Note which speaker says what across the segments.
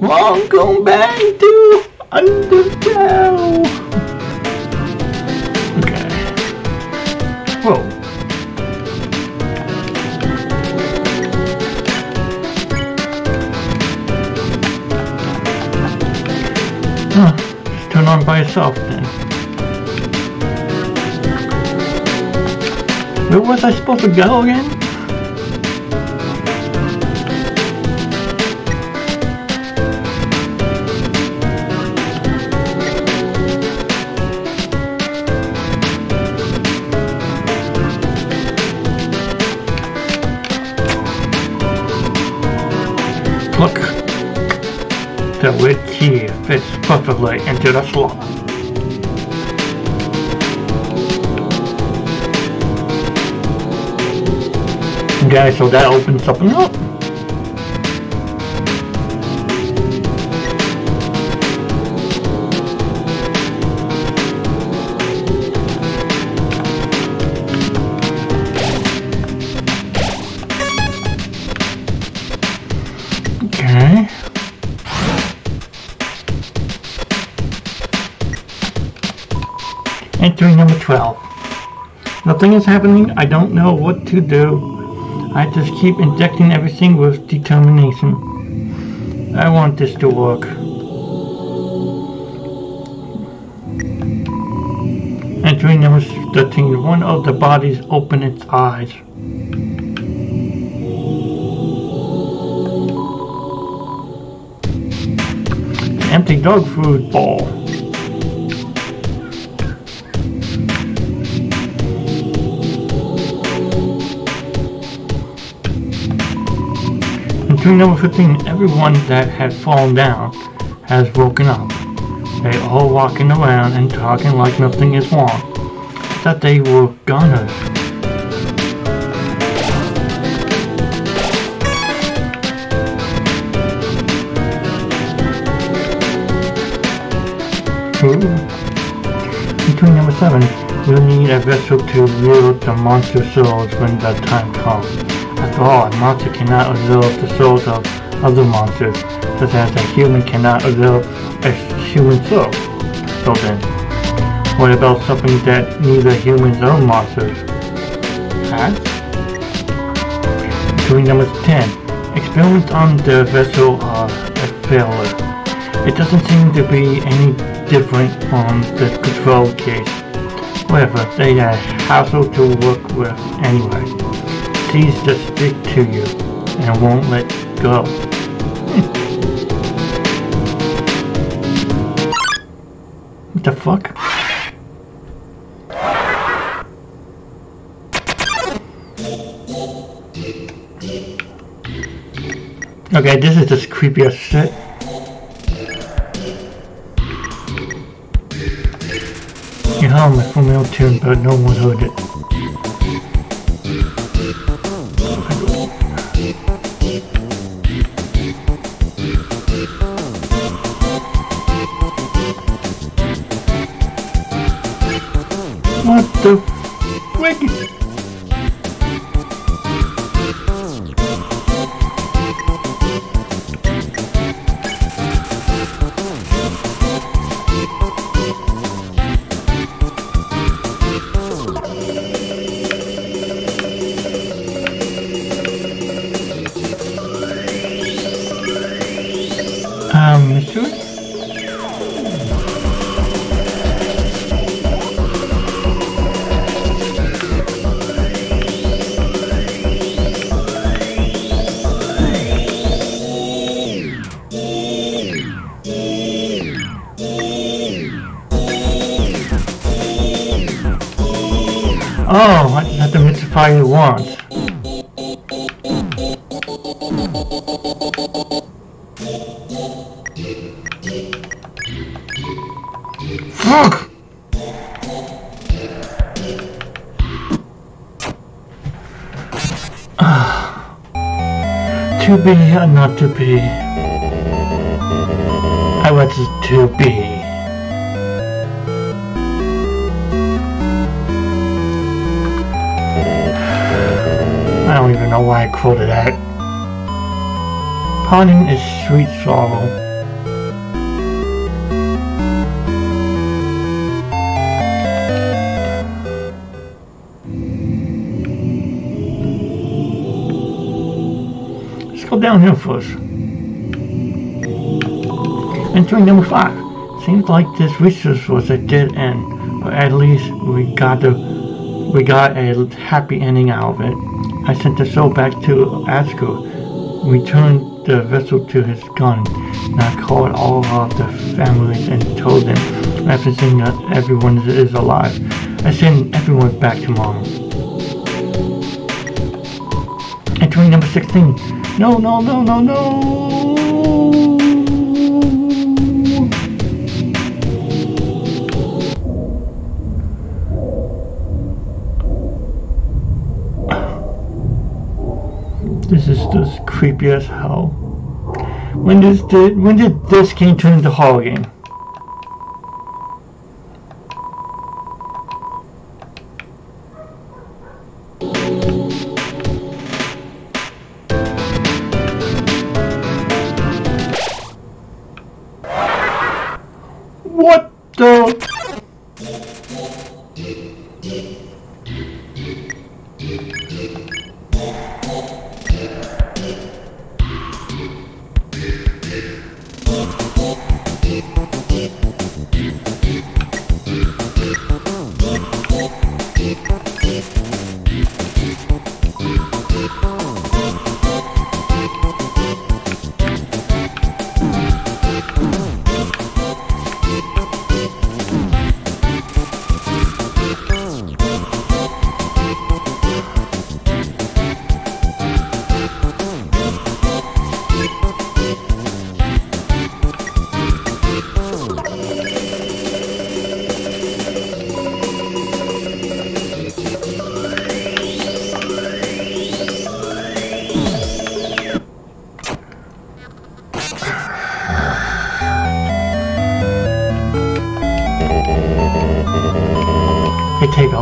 Speaker 1: Welcome back to Undertale. Okay. Whoa. Huh. Turn on by itself then. Where was I supposed to go again? Perfectly into the slot. Okay, so that opens something up. Nothing is happening. I don't know what to do. I just keep injecting everything with determination. I want this to work. Entering number 13. One of the bodies open its eyes. Empty dog food bowl. Entering number 15, everyone that had fallen down has woken up. They all walking around and talking like nothing is wrong. That they were. Ooh. Between number seven, we'll need a vessel to wield the monster souls when the time comes. All, a monster cannot absorb the souls of other monsters, such as a human cannot absorb a human soul. So then, what about something that neither humans nor monsters has? Between numbers 10, experiments on the vessel are a failure. It doesn't seem to be any different from the control case. However, they are hassle to work with anyway. Seems to stick to you and won't let go. what the fuck? Okay, this is just creepy as shit. Mystify it once. Fuck! to be or not to be. I want it to be. I don't even know why I quoted that. Parting is sweet sorrow. Let's go down here first. Entering number five. Seems like this research was a dead end, but at least we got the we got a happy ending out of it. I sent the soul back to Asgore, returned the vessel to his gun, and I called all of the families and told them everything that everyone is alive. I send everyone back tomorrow. Entering number 16. No, no, no, no, no! As hell. When did when did this game turn into horror game?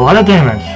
Speaker 1: Lot of damage.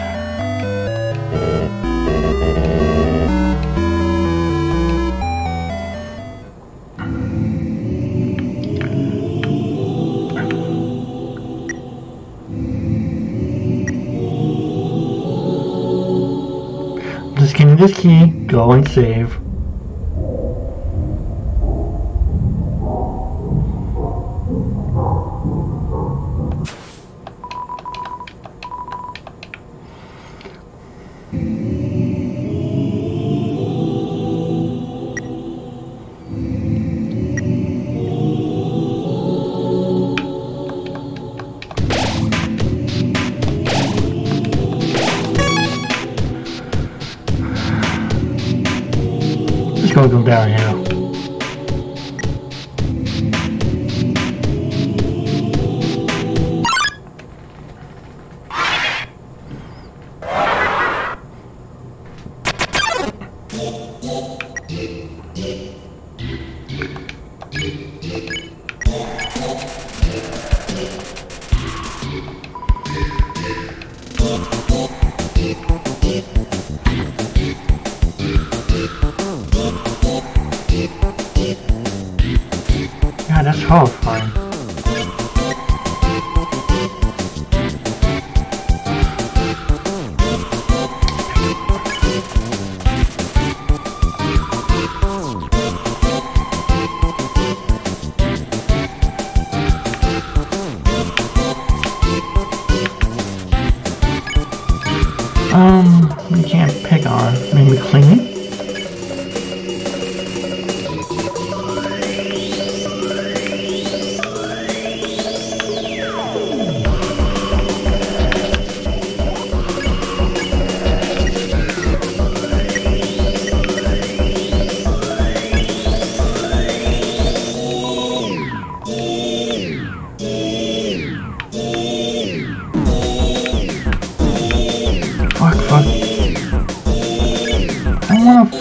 Speaker 1: Gonna go downhill. Yeah,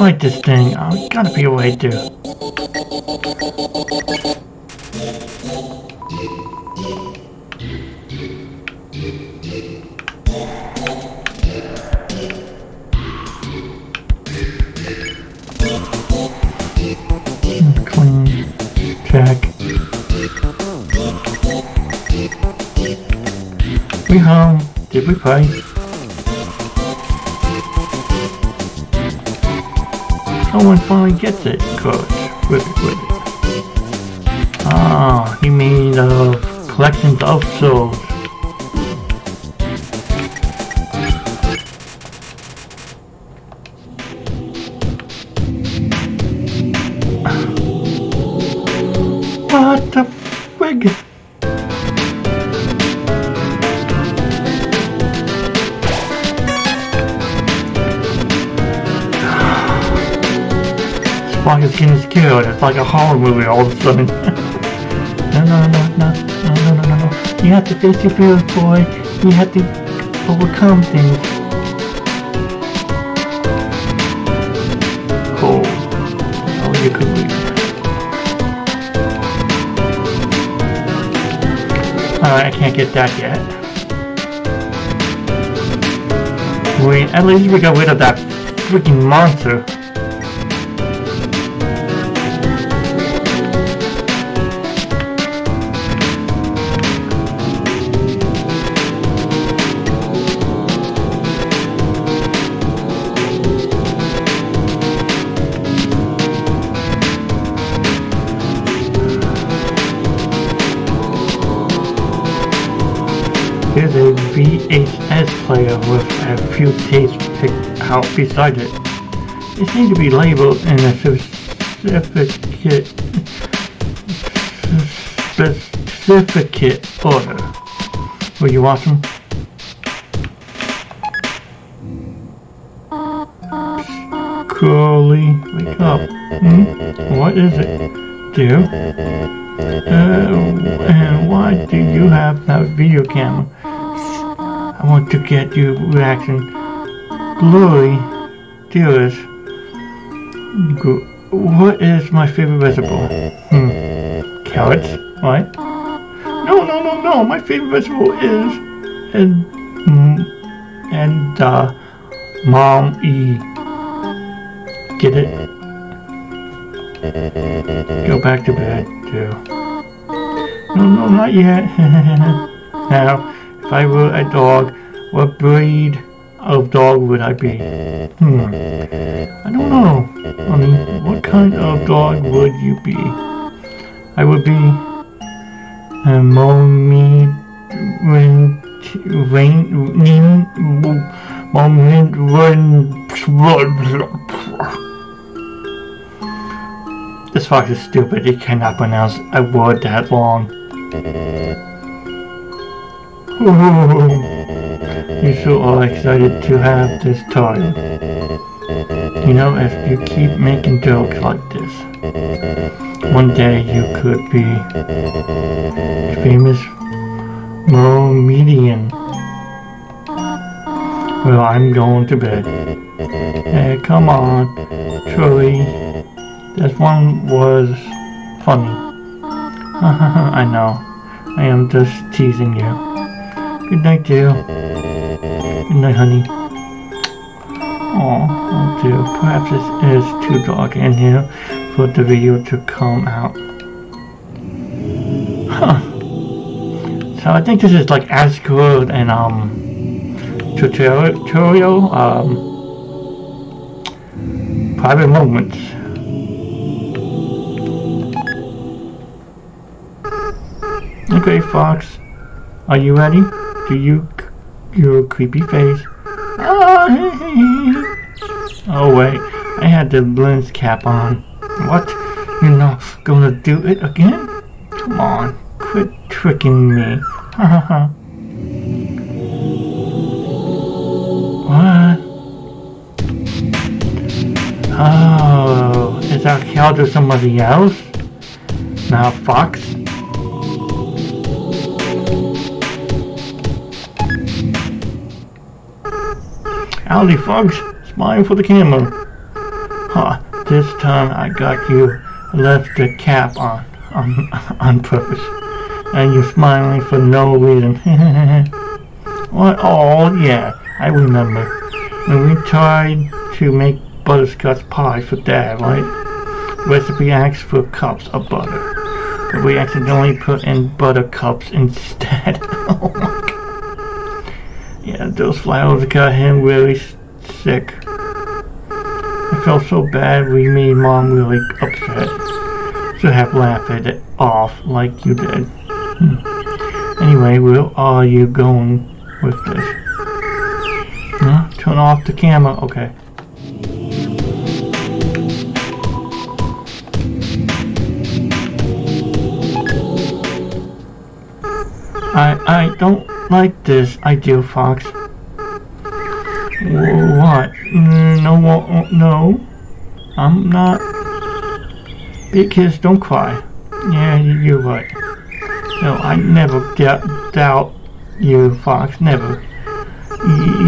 Speaker 1: I fight this thing. Oh, gotta be a way to. That's it. horror movie all of a sudden. no, no, no, no, no, no, no, no. You have to face your fears, boy. You have to overcome things. Cool. Oh, I'll leave you. Alright, I can't get that yet. Wait, at least we got rid of that freaking monster. A few tapes picked out beside it. They seem to be labeled in a certificate certificate order. Will you watch them? Curly, wake up. Hmm? What is it? Dear? Uh, and why do you have that video camera? I want to get your reaction. Glory, dearest. What is my favorite vegetable? Hmm. Carrots? What? No, no, no, no. My favorite vegetable is and and uh, mom e. Get it? Go back to bed, too. No, no, not yet. now, if I were a dog, what breed of dog would I be? Hmm. I don't know. Honey, what kind of dog would you be? I would be a mommy when rain moment when this fox is stupid. He cannot pronounce a word that long. You so all excited to have this toy. You know, if you keep making jokes like this, one day you could be a famous comedian. Well, I'm going to bed. Hey, come on, Tori. This one was funny. I know. I am just teasing you. Good night, dear. Good night, honey. Oh, oh dear. Perhaps it is too dark in here for the video to come out. Huh. So I think this is like as good an um tutorial um private moments. Okay, Fox. Are you ready? Do you your creepy face? Oh, oh wait, I had the lens cap on. What? You're not gonna do it again? Come on, quit tricking me. Ha ha ha. What? Oh, is our cow to somebody else? Now Fox? Howdy, folks. Smile for the camera. Huh, this time I got you left the cap on, on, on purpose. And you're smiling for no reason. what? Oh, yeah, I remember. When we tried to make butterscotch pie for Dad, right? Recipe asked for cups of butter. But we accidentally put in buttercups instead. oh my god. Yeah, those flowers got him really sick. I felt so bad we made mom really upset. To have laughed it off like you did. Hmm. Anyway, where are you going with this? Huh? Turn off the camera. Okay. I I don't like this idea, Fox. What? No, no. I'm not. Big kids don't cry. Yeah, you're right. No, I never doubt you, Fox. Never.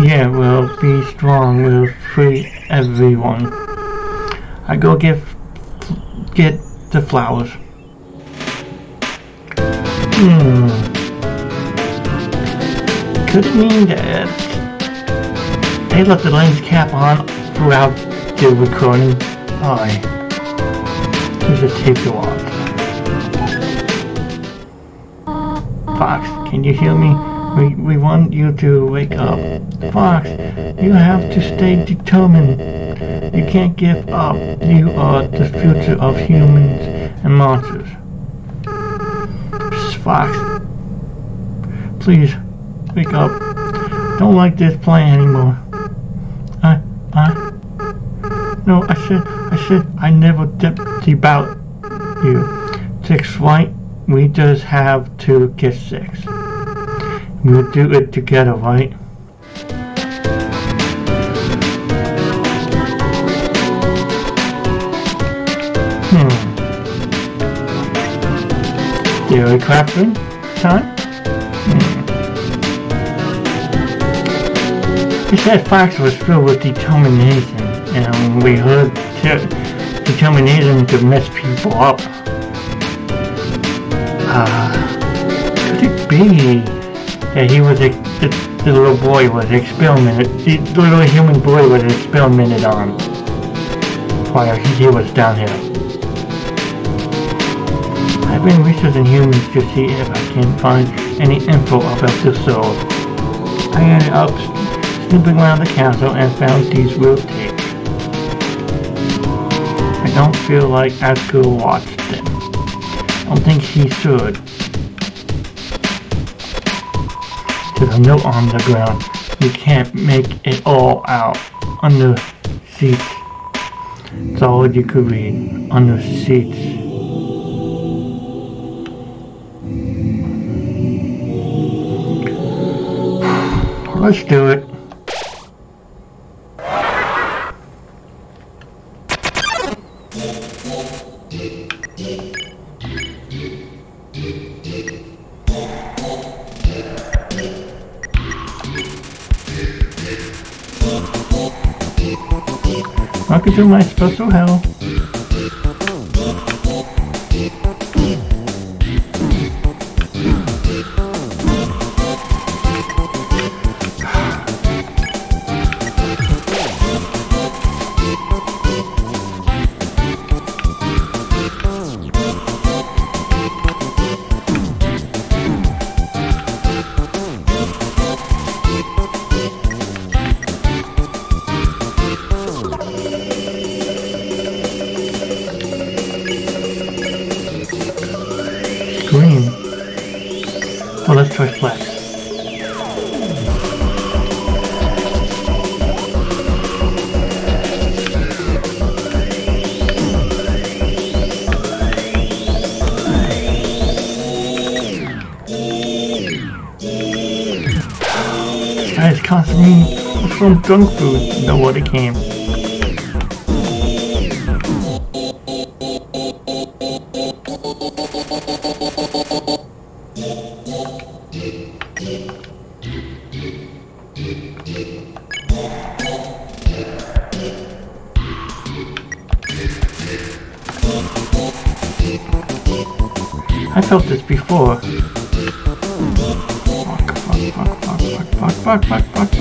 Speaker 1: Yeah, well, be strong. We'll free everyone. I go get get the flowers. Hmm. Could it mean that they left the lens cap on throughout the recording? Aye. Here's a tape to watch. Fox, can you hear me? We, we want you to wake up. Fox, you have to stay determined. You can't give up. You are the future of humans and monsters. Fox, please, Wake up. Don't like this plan anymore. I, I, no, I said, I said I never dipped about you. Six, right? We just have to get six. We'll do it together, right? Hmm. Theory crafting time? He said Fox was filled with determination, and we heard determination to mess people up. Uh, could it be that he was, a, the, the little boy was experimented, the little human boy was experimented on while he, he was down here? I've been researching humans to see if I can find any info about this soul. I ended up around the castle and found these tapes. I don't feel like I could watch them. I don't think he should. There's a note on the ground. You can't make it all out. Under seats. It's all you could read. Under seats. Let's do it. To my special hell. Junk food, nobody came. I felt this before. Fuck, fuck, fuck, fuck, fuck, fuck, fuck, fuck, fuck.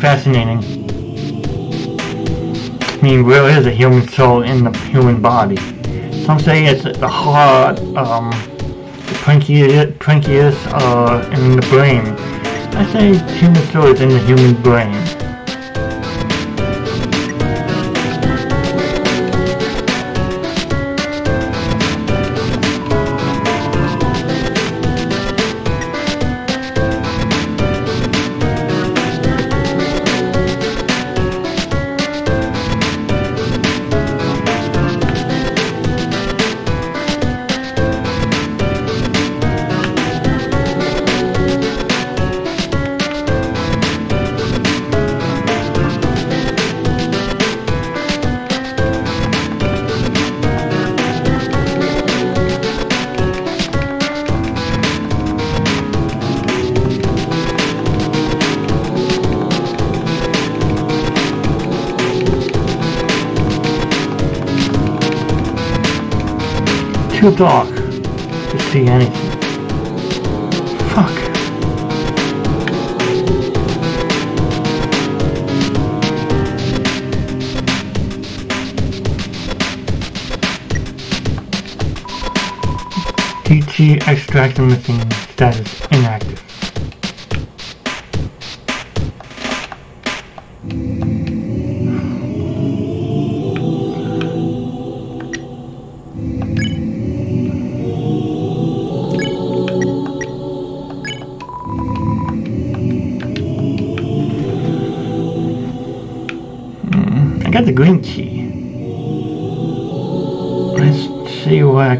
Speaker 1: Fascinating. I mean, where is a human soul in the human body? Some say it's the heart, um, the pancreas, uh, in the brain. I say human soul is in the human brain. Dark to see anything. Fuck. DT extraction machine status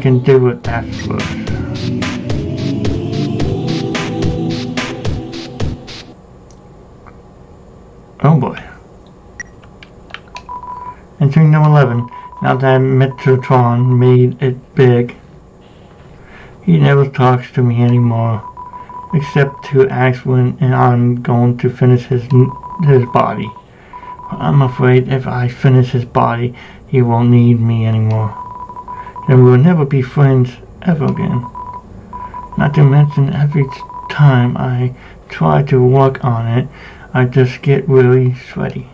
Speaker 1: can do with that. Oh boy. Entering number 11. Now that Mettaton made it big, he never talks to me anymore, except to ask when I'm going to finish his his body. I'm afraid if I finish his body, he won't need me anymore. Then we'll never be friends ever again. Not to mention every time I try to work on it, I just get really sweaty.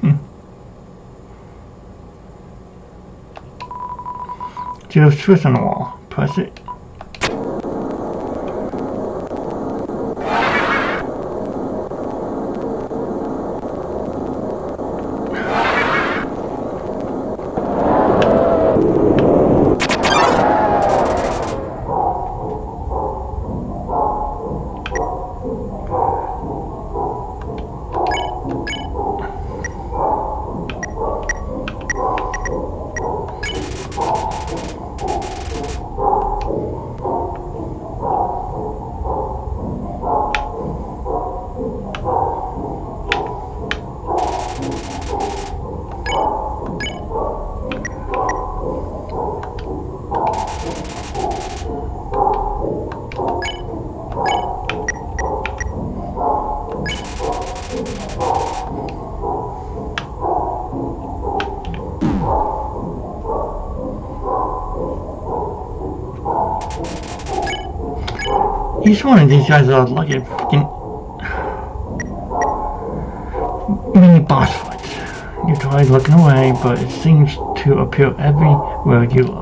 Speaker 1: Hmm. Just twist on the wall. Press it. Each one of these guys are like a fucking mini boss fight. You try looking away, but it seems to appear everywhere you look.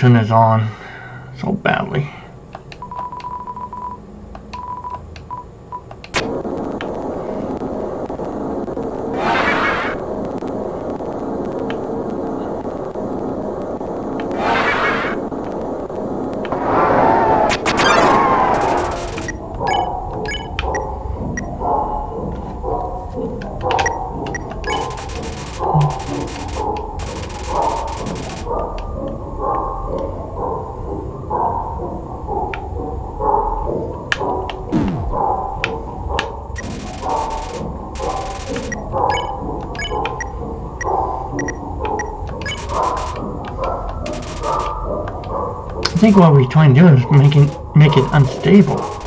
Speaker 1: Turn this on so badly. I think what we're trying to do is making make it unstable.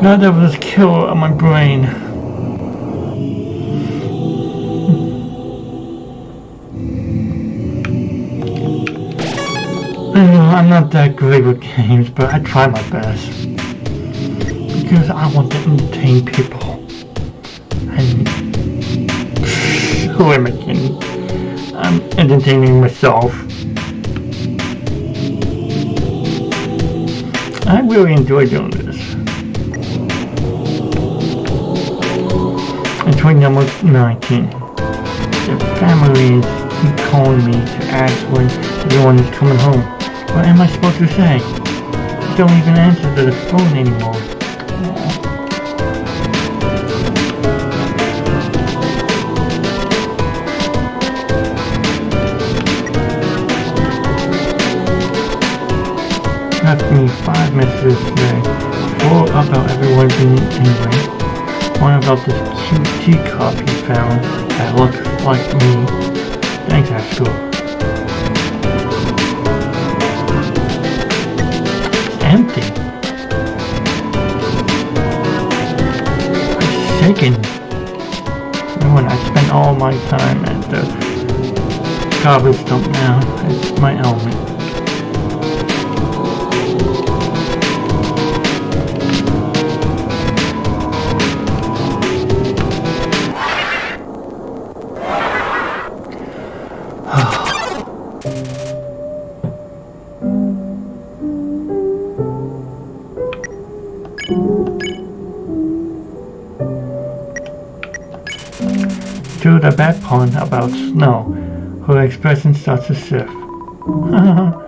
Speaker 1: Now that was kill on my brain. I'm not that great with games, but I try my best. Because I want to entertain people. Kidding? I'm um, entertaining myself. I really enjoy doing this. It's when almost 19. The family keep calling me to ask when everyone is coming home. What am I supposed to say? I don't even answer the phone anymore. Five messages today. Four about everyone's in anyway. One about this cute teacup he found that looks like me. Thanks, Asgore. It's empty. I'm shaking. When I spend all my time at the garbage dump now, it's my element. Starts to shift.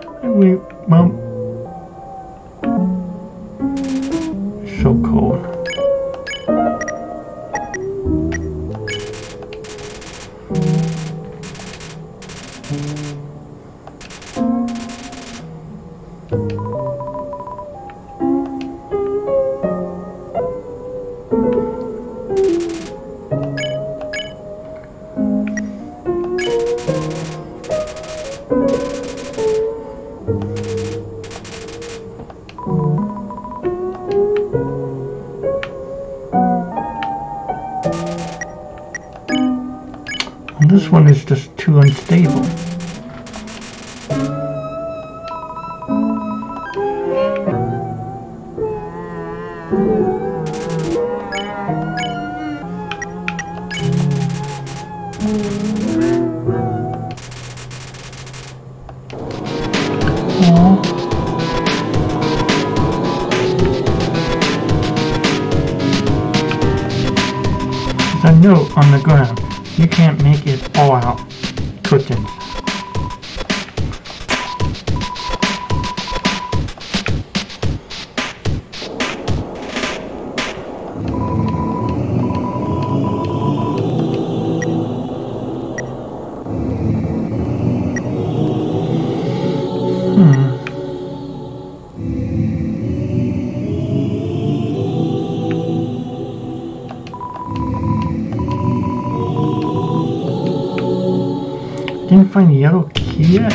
Speaker 1: didn't find the yellow key yet.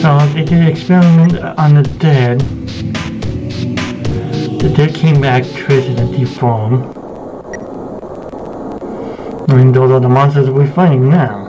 Speaker 1: So they did an experiment on the dead. The dead came back twisted and deformed. I mean, those are the monsters we're fighting now.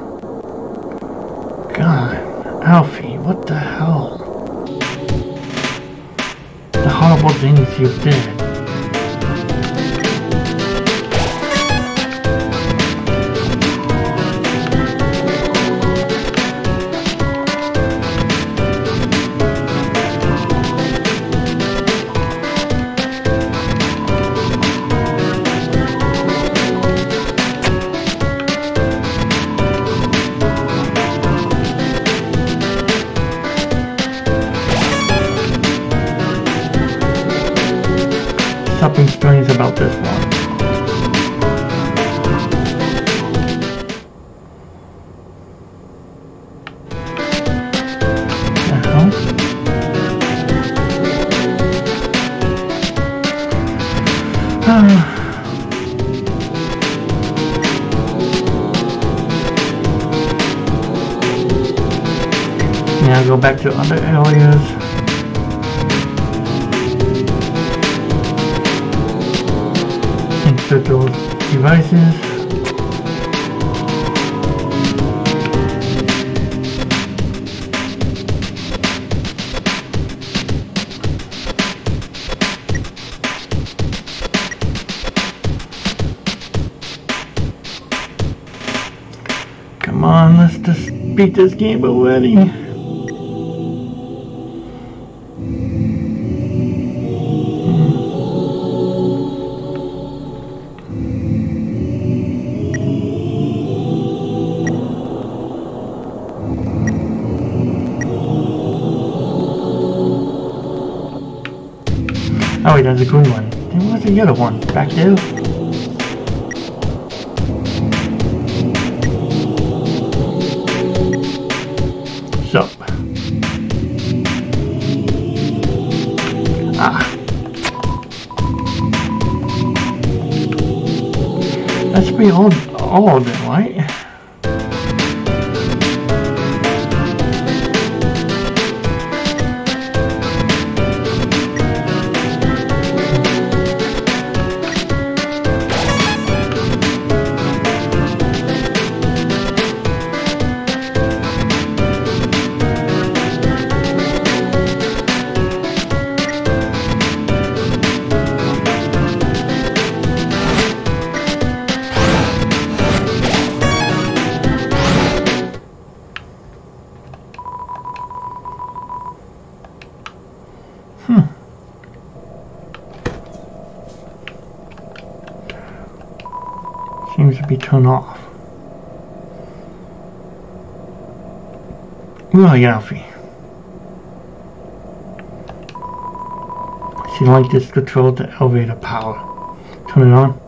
Speaker 1: This game already. Oh wait, that's a green one. Then where's the other one? Back there? All, all of it, right? Alphys. See, like this control the elevator power. Turn it on.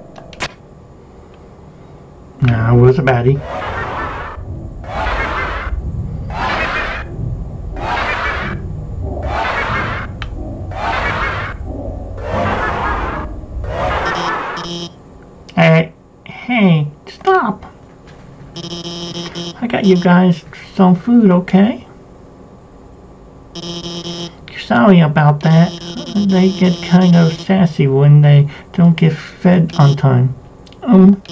Speaker 1: Now, where's the baddie? Hey, hey, stop. I got you guys some food, okay? Sorry about that. They get kind of sassy when they don't get fed on time. Um,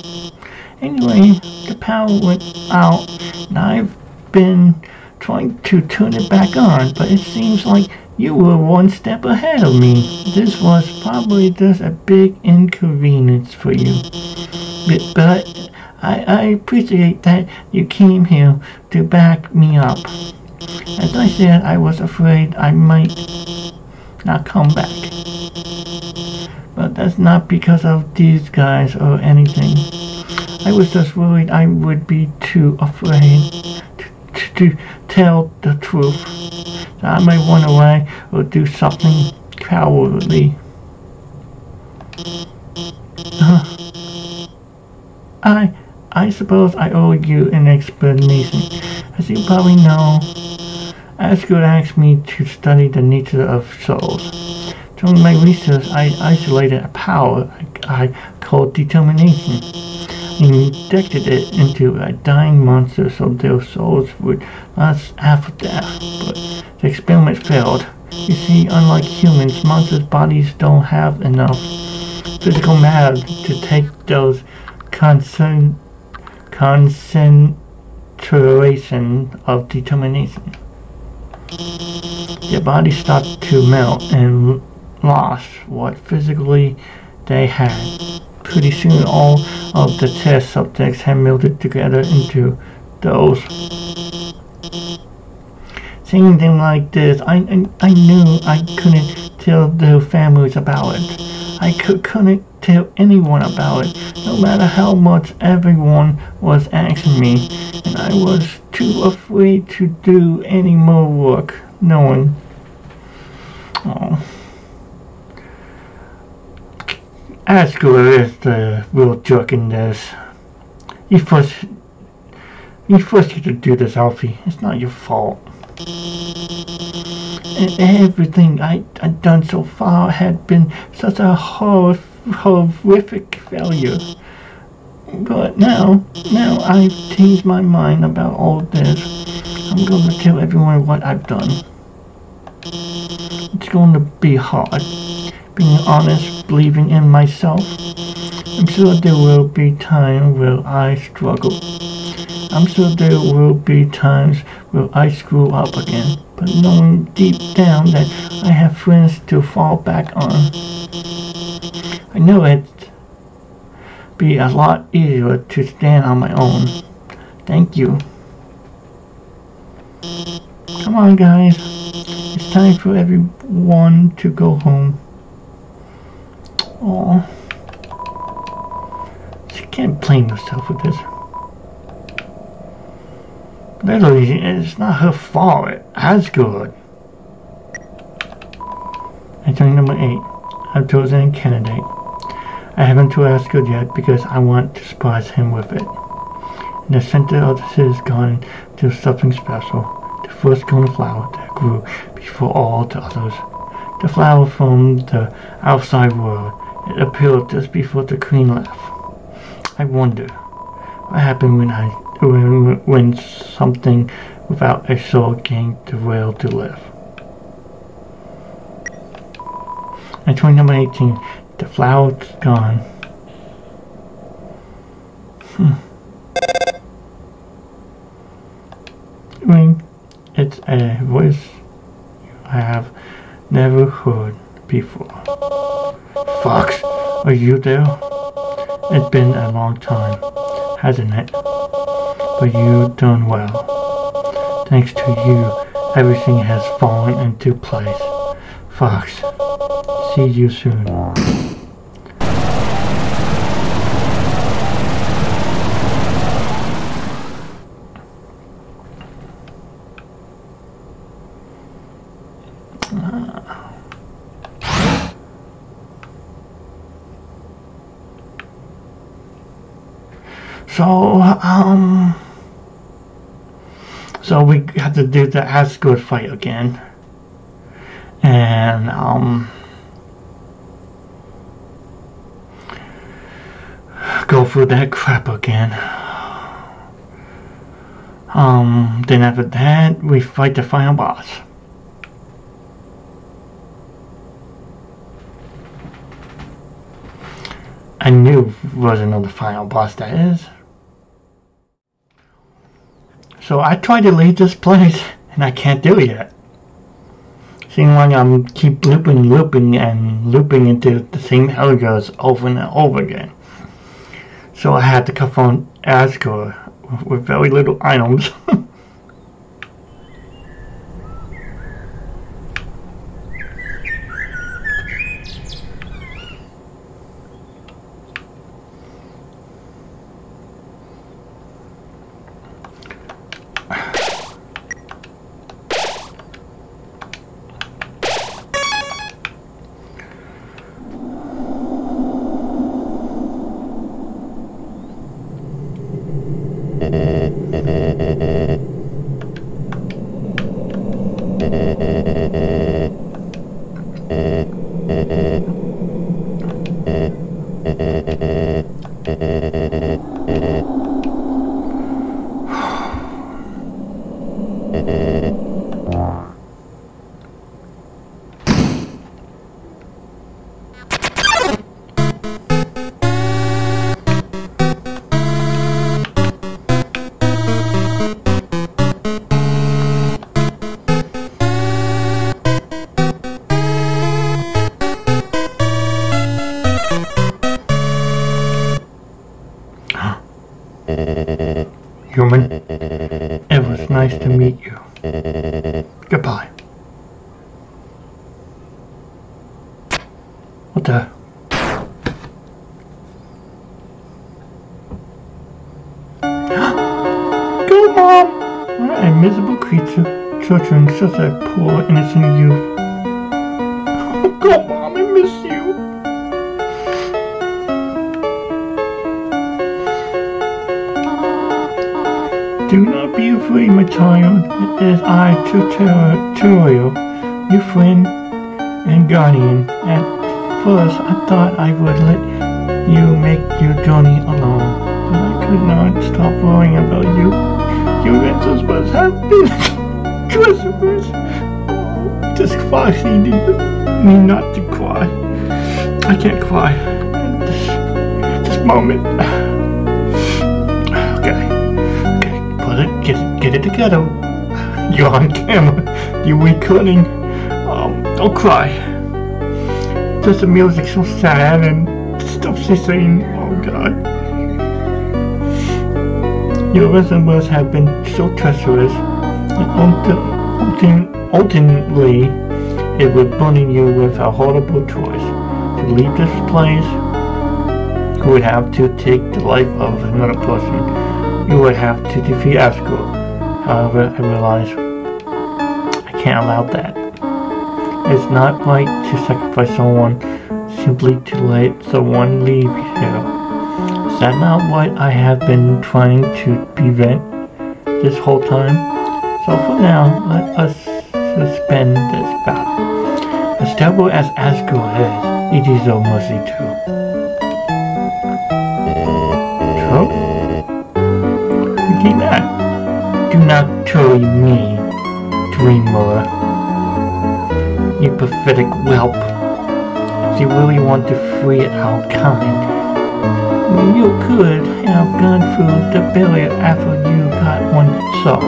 Speaker 1: anyway, the power went out and I've been trying to turn it back on, but it seems like you were one step ahead of me. This was probably just a big inconvenience for you. But, but I, I appreciate that you came here to back me up. As I said, I was afraid I might not come back. But that's not because of these guys or anything. I was just worried I would be too afraid to, to, to tell the truth. That I might run away or do something cowardly. I, I suppose I owe you an explanation. As you probably know, Asgore asked me to study the nature of souls. During my research, I isolated a power I called determination and injected it into a dying monster so their souls would last after death, but the experiment failed. You see, unlike humans, monsters' bodies don't have enough physical matter to take those concern, concentration of determination. Their bodies started to melt and lost what physically they had. Pretty soon all of the test subjects had melted together into those. Seeing them like this, I, I, I knew I couldn't tell their families about it. I could, couldn't tell anyone about it, no matter how much everyone was asking me, and I was too afraid to do any more work, knowing. Oh. Asgore is the real jerk in this. He forced, he forced you to do this, Alphys. It's not your fault. And everything I, I'd done so far had been such a hor horrific failure. But now, now I've changed my mind about all this. I'm going to tell everyone what I've done. It's going to be hard. Being honest, believing in myself. I'm sure there will be times where I struggle. I'm sure there will be times where I screw up again, but knowing deep down that I have friends to fall back on. I know it'd be a lot easier to stand on my own. Thank you. Come on, guys. It's time for everyone to go home. Oh, She can't blame herself for this. Literally, it's not her fault. Asgore. Entering number 8. I've chosen a candidate. I haven't to Asgore yet because I want to surprise him with it. In the center of the city is gone to something special. The first golden flower that grew before all the others. The flower from the outside world. It appeared just before the queen left. I wonder what happened when I when, when something without a soul gained the will to live. And point number 18, the flower's gone. Hmm. I mean, it's a voice I have never heard before. Fox, are you there? It's been a long time, hasn't it? But you've done well. Thanks to you, everything has fallen into place. Fox, see you soon. So, um, so we have to do the Asgore fight again, and um, go through that crap again. Um, then after that, we fight the final boss. I knew wasn't on the final boss that is. So I tried to leave this place and I can't do it yet. Seems like I'm keep looping, looping, and looping into the same areas over and over again. So I had to confront Asgore with very little items. thought I would let you make your journey alone, but I could not stop worrying about you. Your answers been treacherous. Oh, this foxy need me not to cry. I can't cry this, this moment. Okay. Okay, put it, get it, get it together. You're on camera. You're recording. Um, don't cry. Just the music so sad and stuff she's saying. Oh God. Your resemblance have been so treacherous and until uh, Ultimately, it would burden you with a horrible choice. To leave this place, you would have to take the life of another person. You would have to defeat Asgore. However, I realize I can't allow that. It's not right to sacrifice someone simply to let someone leave here. Is that not what I have been trying to prevent this whole time? So for now, let us suspend this battle. As terrible as Asgore is, it is a mercy too. That. Do not tell me, Dreemurr. You pathetic whelp. If you really want to free our kind, you could have gone through the barrier after you got one soul.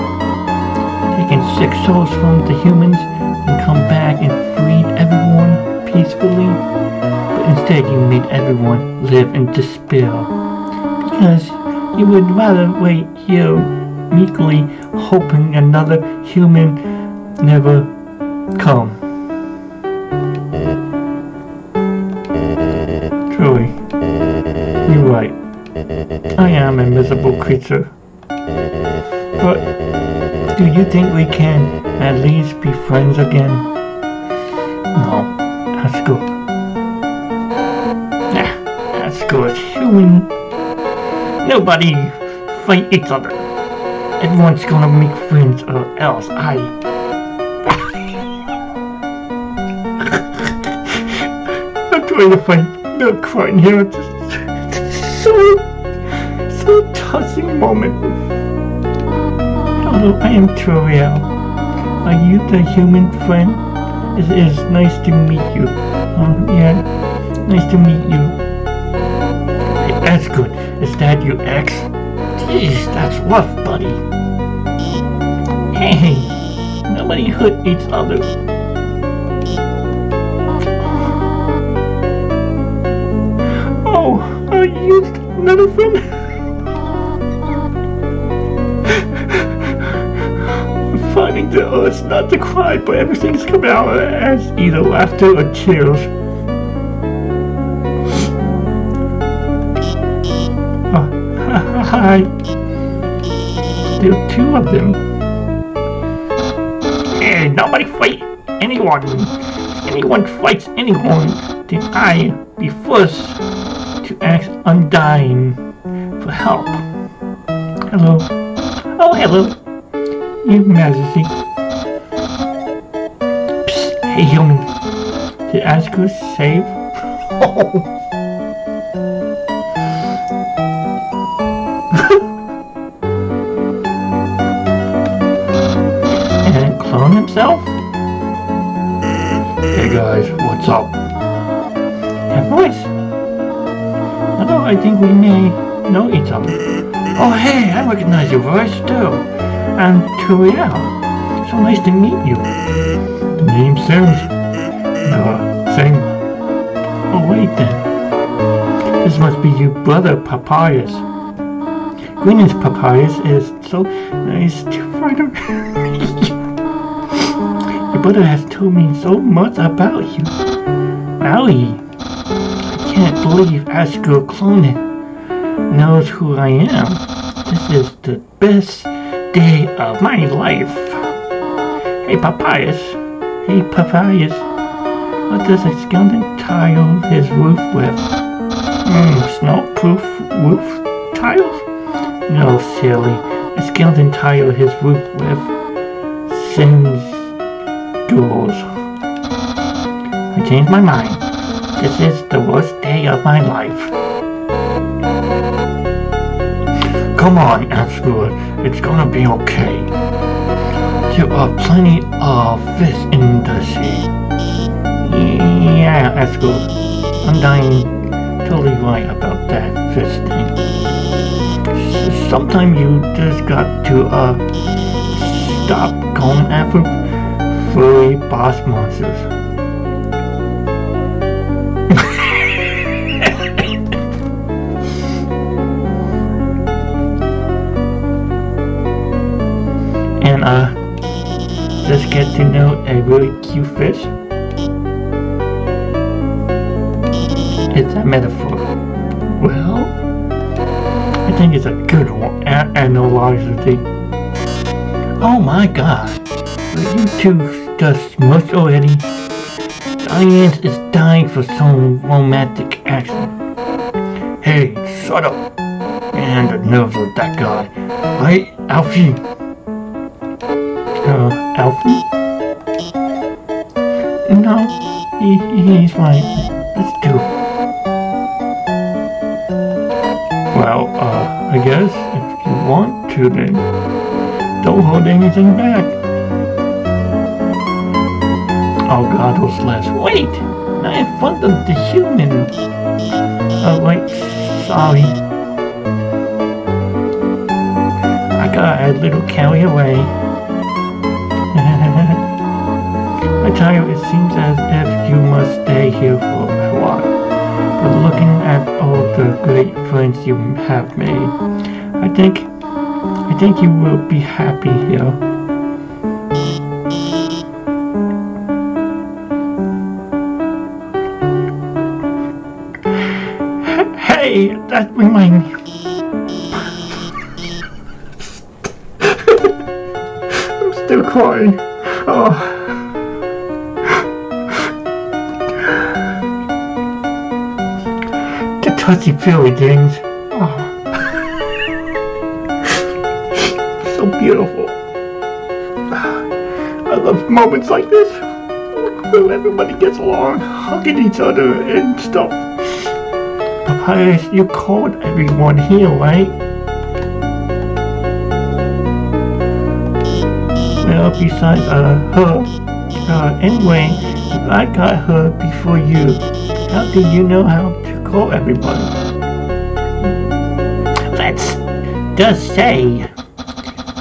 Speaker 1: Taken six souls from the humans and come back and freed everyone peacefully. But instead you made everyone live in despair. Because you would rather wait here meekly hoping another human never come. Creature. But do you think we can at least be friends again? No, that's good. Nah, that's good. Human. Nobody fight each other. Everyone's gonna make friends or else I I'm trying to find milk crying here. Just moment. Hello, I am Toriel. Are you the human friend? It is nice to meet you. Um, yeah, nice to meet you. Hey, that's good. Is that your ex? Jeez, that's rough, buddy. Hey, nobody hurt each other. Oh, are you another friend? The not to cry, but everything's coming out as either laughter or tears. Oh, uh, hi. There are two of them. Hey, nobody fight anyone. Anyone fights anyone, then I be first to ask Undyne for help. Hello. Oh, hello. Your Majesty. Save? Oh. and clone himself? Hey guys, what's up? That voice. Although I think we may know each other. Oh hey, I recognize your voice too. I'm Toriel. So nice to meet you. The name sounds This must be your brother Papyrus. Greetings Papyrus. is so nice to finally Your brother has told me so much about you. Owie. I can't believe Asgore Clonin knows who I am. This is the best day of my life. Hey Papyrus. Hey Papyrus. What does a skeleton tile his roof with? Hmm, snow-proof roof tiles? No, silly. A skeleton tile his roof with sins doors. I changed my mind. This is the worst day of my life. Come on, Asgore. It's gonna be okay. There are plenty of fish in the sea. Yeah, Asgore. I'm dying totally right about that fish thing. S- Sometime you just got to, uh, stop going after furry boss monsters. Oh my god. You two just much already? Undyne is dying for some romantic action. Hey, shut up! And the nerves of that guy. Right, Alphys? Uh, Alphys? No, he, he's fine. Then, don't hold anything back. Oh god, those last. Wait! Front of the human. Oh wait, sorry. I got a little carried away. I tell you, it seems as if you must stay here for a while. But looking at all the great friends you have made, I think, I think you will be happy here. Hey, that reminds me. I'm still crying. Oh. The touchy feely things. Moments like this. Where everybody gets along, hugging each other and stuff. Papyrus, you called everyone here, right? Well, besides uh, her. Uh, anyway, I got her before you. How did you know how to call everybody? That's does say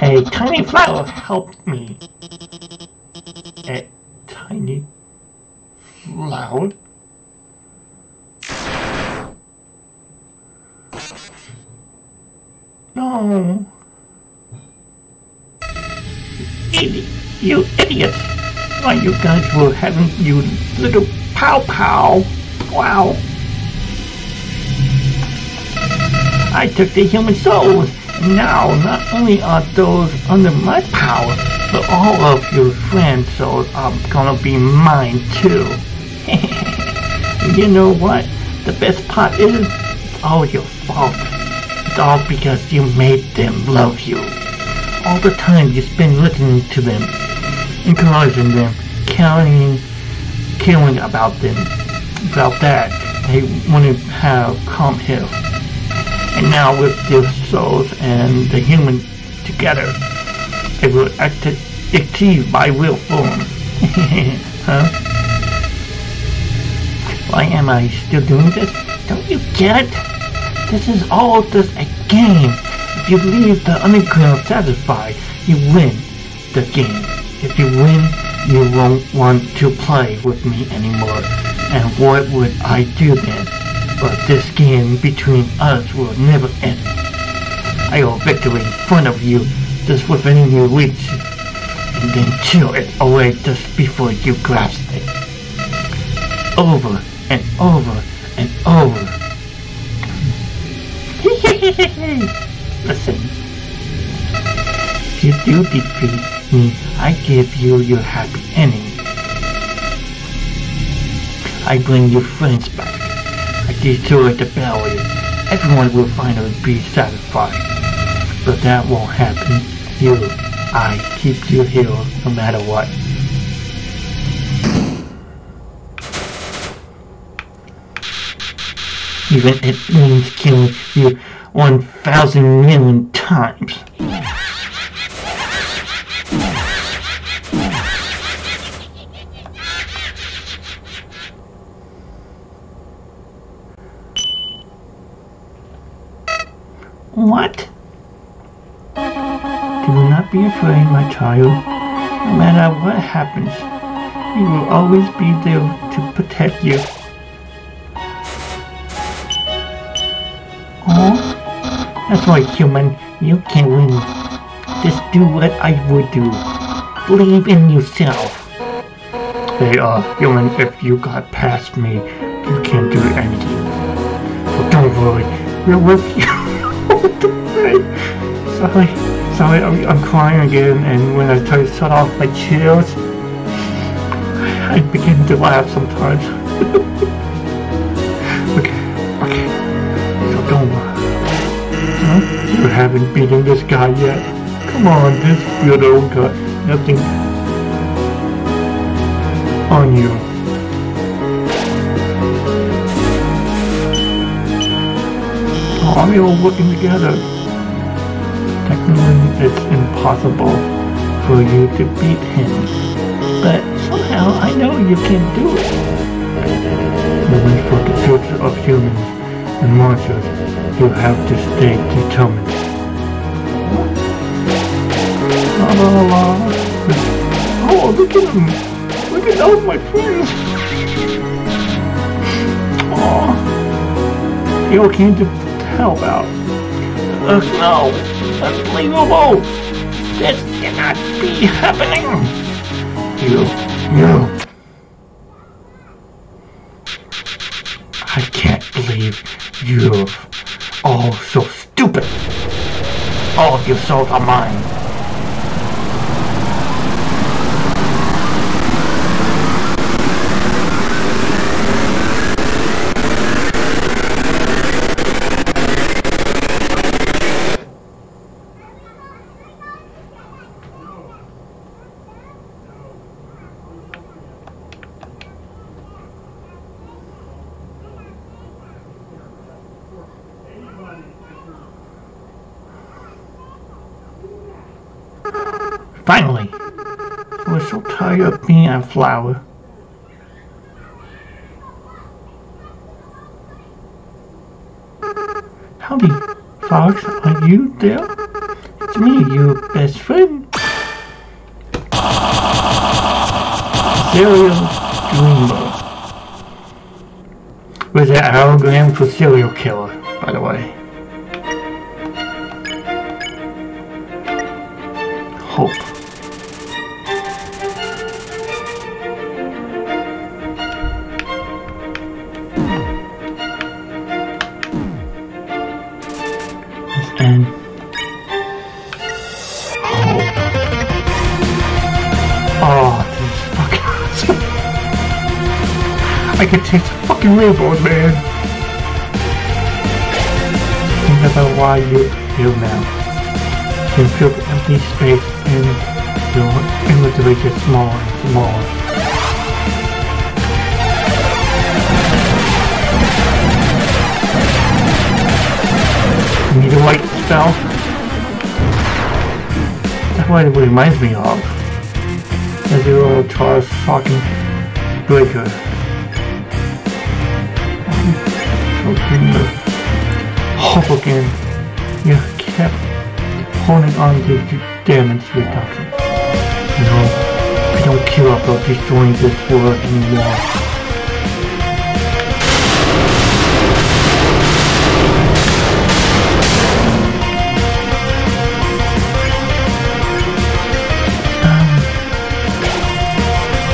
Speaker 1: a tiny flower Idiot, you idiot! Why you guys were having you little pow pow. Wow. I took the human souls, now not only are those under my power, but all of your friends' souls are gonna be mine too. you know what? The best part is, it's all your fault. It's all because you made them love you. All the time you spend listening to them, encouraging them, caring, caring about them. About that, they want to have come here. And now with their souls and the human together, they will act achieve by will form. huh? Why am I still doing this? Don't you get it? This is all just a game. If you leave the underground satisfied, you win the game. If you win, you won't want to play with me anymore. And what would I do then? But this game between us will never end. I will victory in front of you just within your reach, and then chill it away just before you grasp it. Over and over and over. Listen. If you defeat me, I give you your happy ending. I bring your friends back. I destroy the barrier. Everyone will finally be satisfied. But that won't happen. You, I keep you here no matter what. Even if it means killing you one thousand million times. What? Do not be afraid, my child. No matter what happens, we will always be there to protect you. Oh, that's right, human. You can win. Just do what I would do. Believe in yourself. say, uh, human, if you got past me, you can't do anything. So don't worry, we're with you. sorry, sorry, I'm, I'm crying again, and when I try to shut off my tears, I begin to laugh sometimes. You haven't beaten this guy yet. Come on, this the own gut. Nothing on you. Oh, we all working together. Technically, it's impossible for you to beat him. But somehow, I know you can do it. Moving for the future of humans and monsters, you have to stay determined. Oh, look at him! Look at those, my friends. Oh, you came to help out. Uh, no, unbelievable. This cannot be happening. You, you. I can't believe you're all so stupid. All of your souls are mine. Finally! I was so being flower. Howdy, Fox, are you there? It's me, your best friend. Asriel Dreemurr. Was that anagram for serial killer, by the way. I can taste fucking railroad, man. Think about why you're here now. You feel the empty space in your inventory gets smaller and smaller. need a white spell. That's what it reminds me of. The Zero Charge Shocking Breaker. Hoboken. You kept holding on to damage reduction. No, I don't care about destroying this world anymore.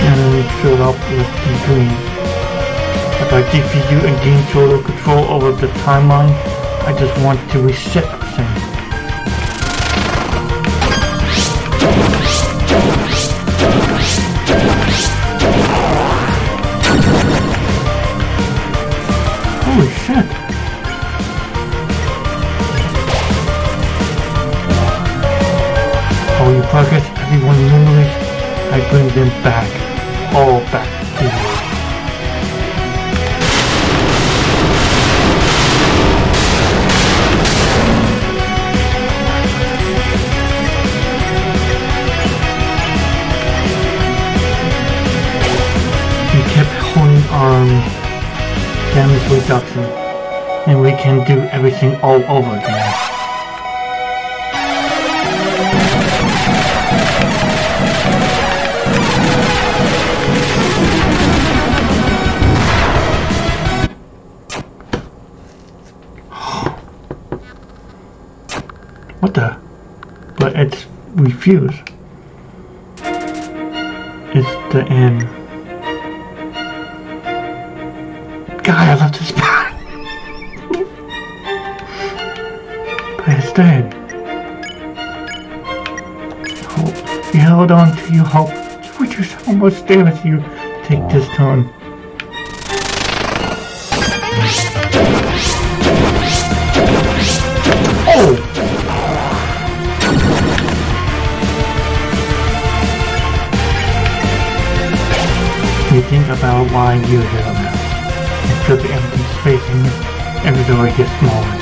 Speaker 1: Um, filled up with dreams. If I defeat you and gain total control over the timeline, I just want to reset things. Holy shit! Oh, all your progress, everyone memories, I bring them back all back and we can do everything all over again. What the? But it's refused. It's the end. You held on to your hope, which is almost as you take this turn. Oh! You think about why here now. And feel the empty space in you. Every door gets smaller.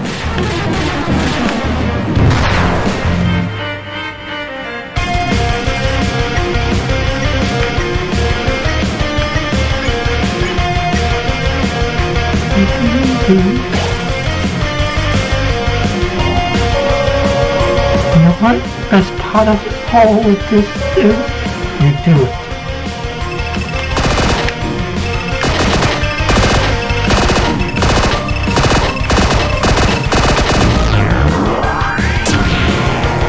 Speaker 1: You know what? As part of all of this is, you do it.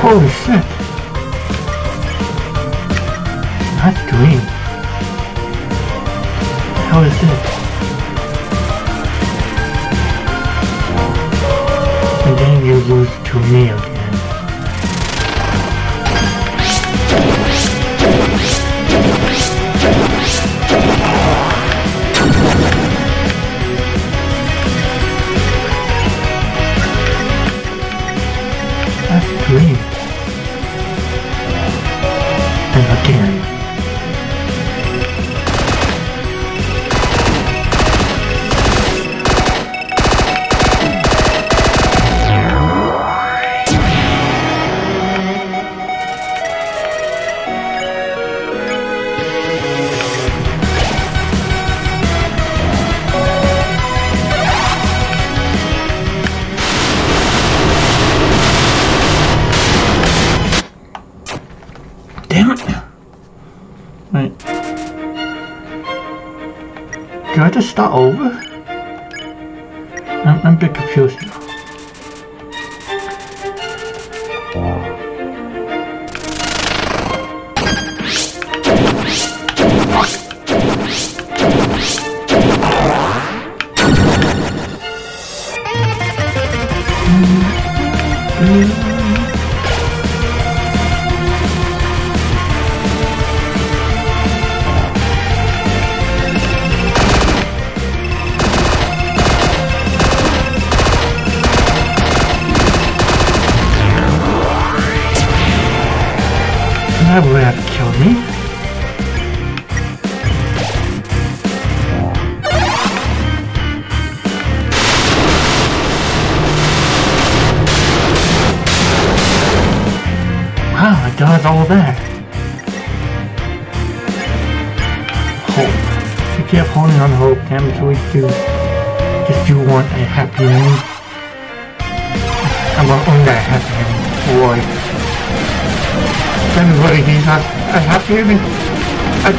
Speaker 1: Holy shit! That's green. To me Start over?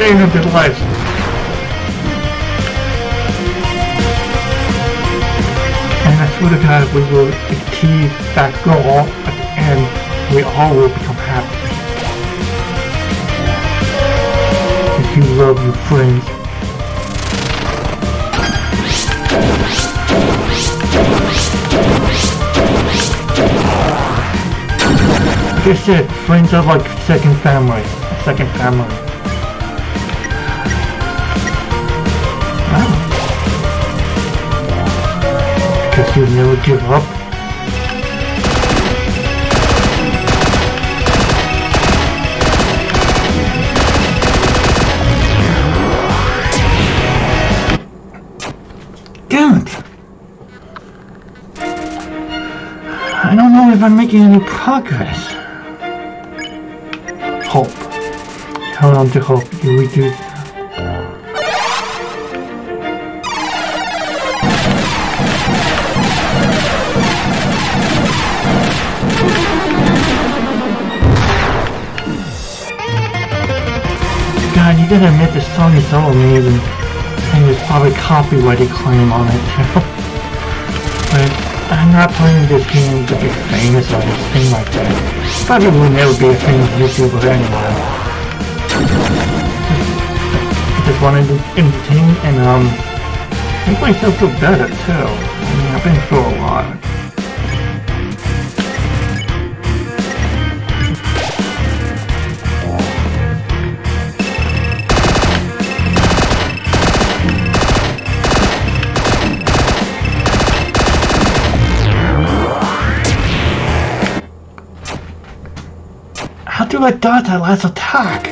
Speaker 1: Their lives. And I swear to God, we will achieve that goal at the end. We all will become happy. If you love your friends, like I said, friends are like second family. Second family. Because you never give up. Damn it! I don't know if I'm making any progress. Hope. Hold on to hope. You reduce. you gotta admit this song is so amazing, and there's probably copyrighted claim on it too. but I'm not playing this game to be famous or anything like that. Probably will never be a famous YouTuber anyway. I just wanted to entertain and um make myself feel better too. I mean, I've been through a lot. I dodge that last attack?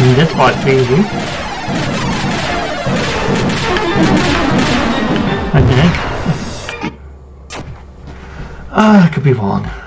Speaker 1: Mm, This part's easy. Okay. Ah, I could be wrong.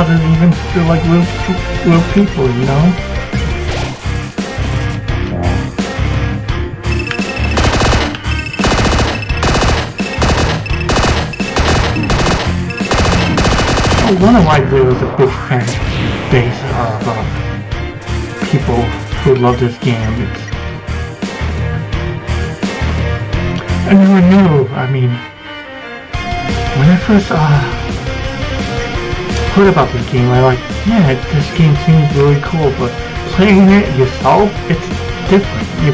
Speaker 1: Some of even feel like real, real people, you know? I wonder why there was a big fan base of uh, people who love this game. It's, I never knew. I mean, when I first uh, heard about this game, I like, yeah, this game seems really cool, but playing it yourself, it's different. You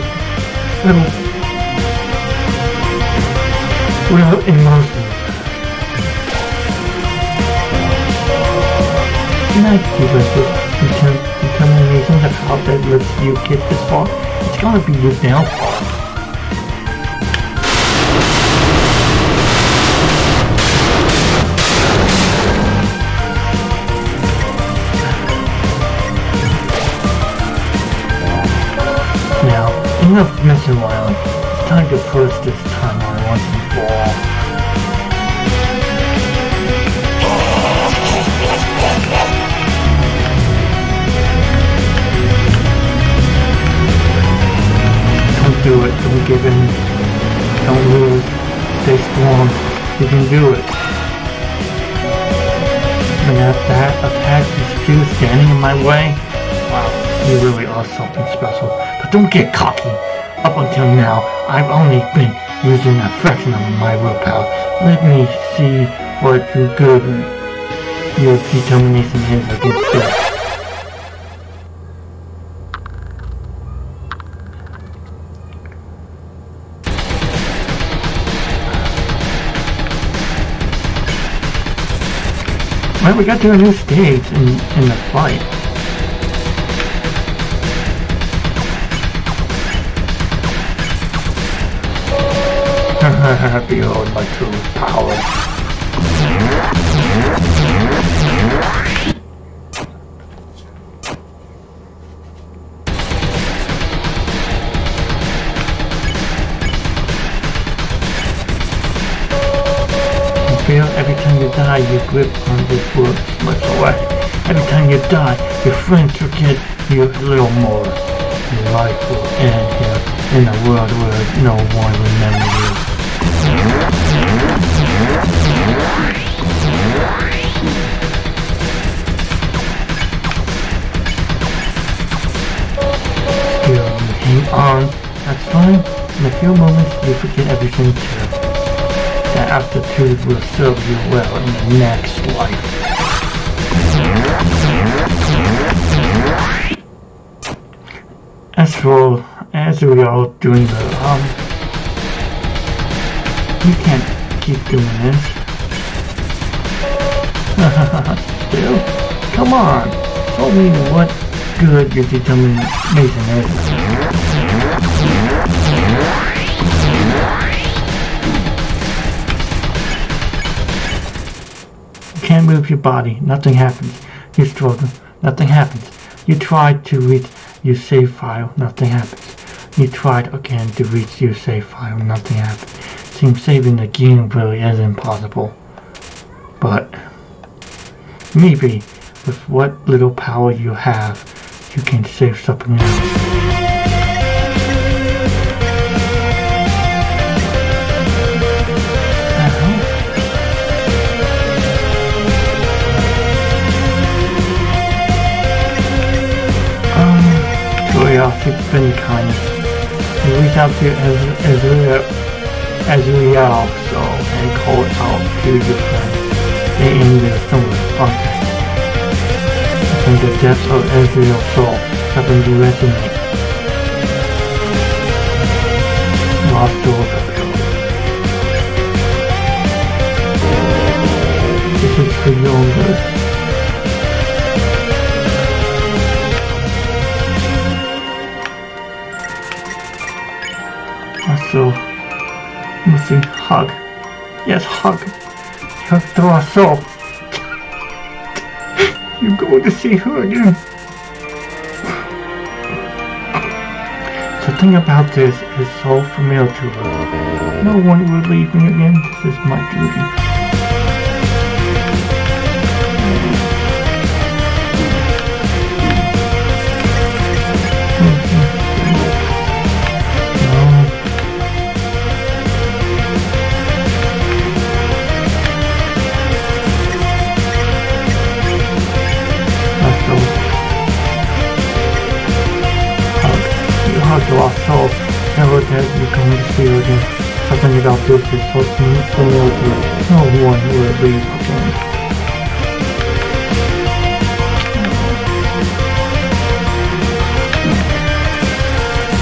Speaker 1: feel real emotions. Nice versus determ determination of how that lets you get this far. It's gonna be your downfall. Enough messing around. It's time to push this timeline once and for all. Don't do it. Don't give in. Don't lose. Stay strong. You can do it. And that, that attack is still standing in my way. You really are something special. But don't get cocky. Up until now, I've only been using a fraction of my willpower. Let me see what your good your determination is against this. Well, we got to a new stage in, in the fight. Behold my true power. You feel every time you die, your grip on this world slips away. Every time you die, your friends forget you a little more. Your life will end here in a world where no one remembers you. On. That's fine. In a few moments, you forget everything too. That aptitude will serve you well in the next life. As for as we are doing the you can't keep doing this. Still? Come on! Tell me what good your determination is. You can't move your body. Nothing happens. You struggle. Nothing happens. You try to read your save file. Nothing happens. You tried again to reach your save file. Nothing happened. Seems saving the game really is impossible. But maybe with what little power you have, you can save something else. Um, curiosity, very kind. Reach out to Asriel, Asriel so and call out to your friends. They aim their somewhere contact. From the depths of Asriel's soul, happen to resonate. Lost souls of This is for your own good. So, missing hug. Yes, hug. Hug through our soul. You're going to see her again. The thing about this is so familiar to her. No one will leave me again. This is my duty. Hug lost soul. Never that you come to see her again. Something about this is so familiar to no one will leave again.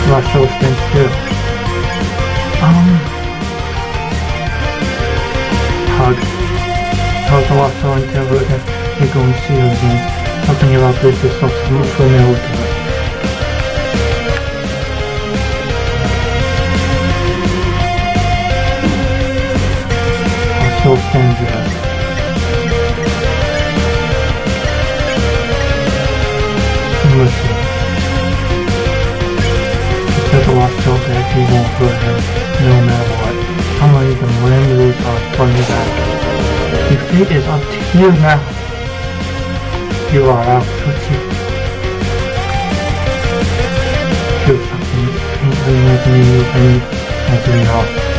Speaker 1: Lost soul stands still. Um hug. Hug the lost soul and tell her that you're going to see her again. Something about this is so familiar to her. So dangerous. Listen. Of lost hope that he won't hurt her, no matter what. How many the win, lose, or turn you back. Your is up to you now. You are out to you. Do something painfully making you any as we are.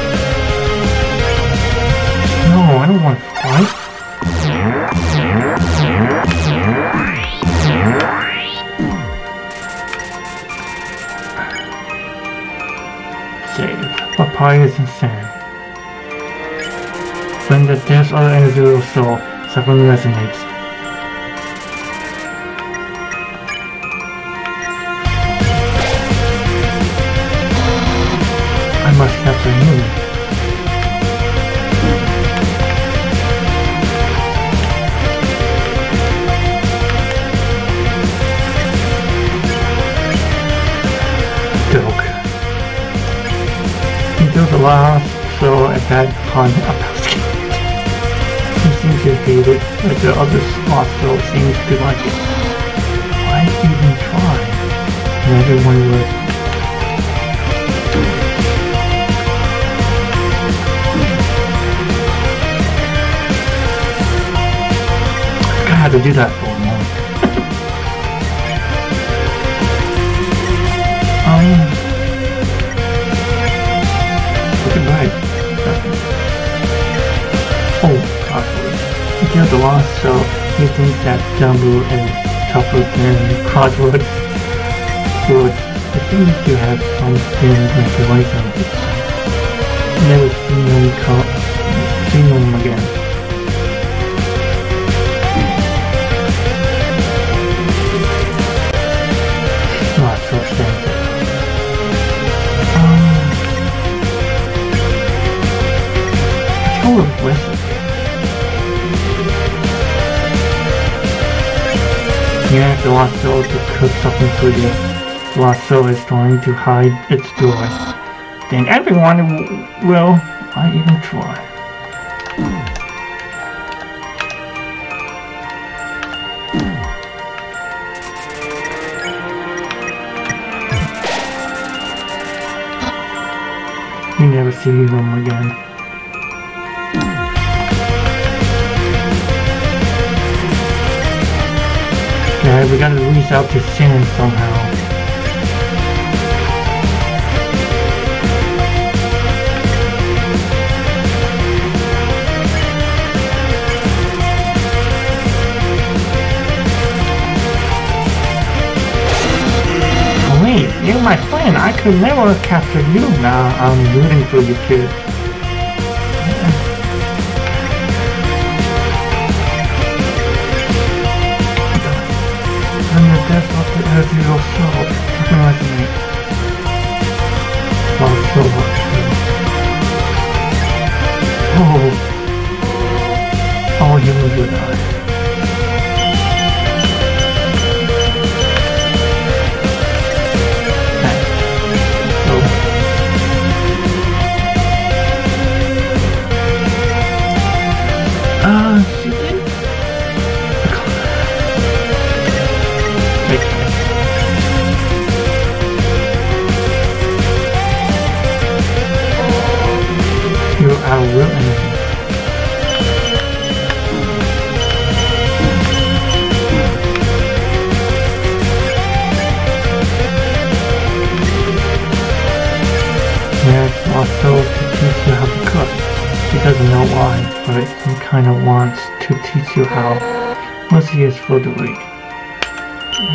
Speaker 1: No, I don't want to fight. Save. Papyrus and Sans. When the death of the individual soul, something resonates. I must have the news. last so at that time He seems to hate it, like the other hostile seems to like it. Why even try? And everyone would I had to do that for a moment. um killed the lost, so he thinks that Jumbo is tougher than Quadwood. Would it seems to have some feeling manipulation. Never seen him come, Soul to cook something for you. The is trying to hide its joy. Then everyone will, I even try. You never see them again. Yeah, we gotta reach out to Sin somehow. Wait, you're my friend. I could never have captured you. Now I'm rooting for you, kid. Of the edge of your soul. Nothing like me. Oh, so much. Oh. Oh, you will you how. Mercy is for the weak.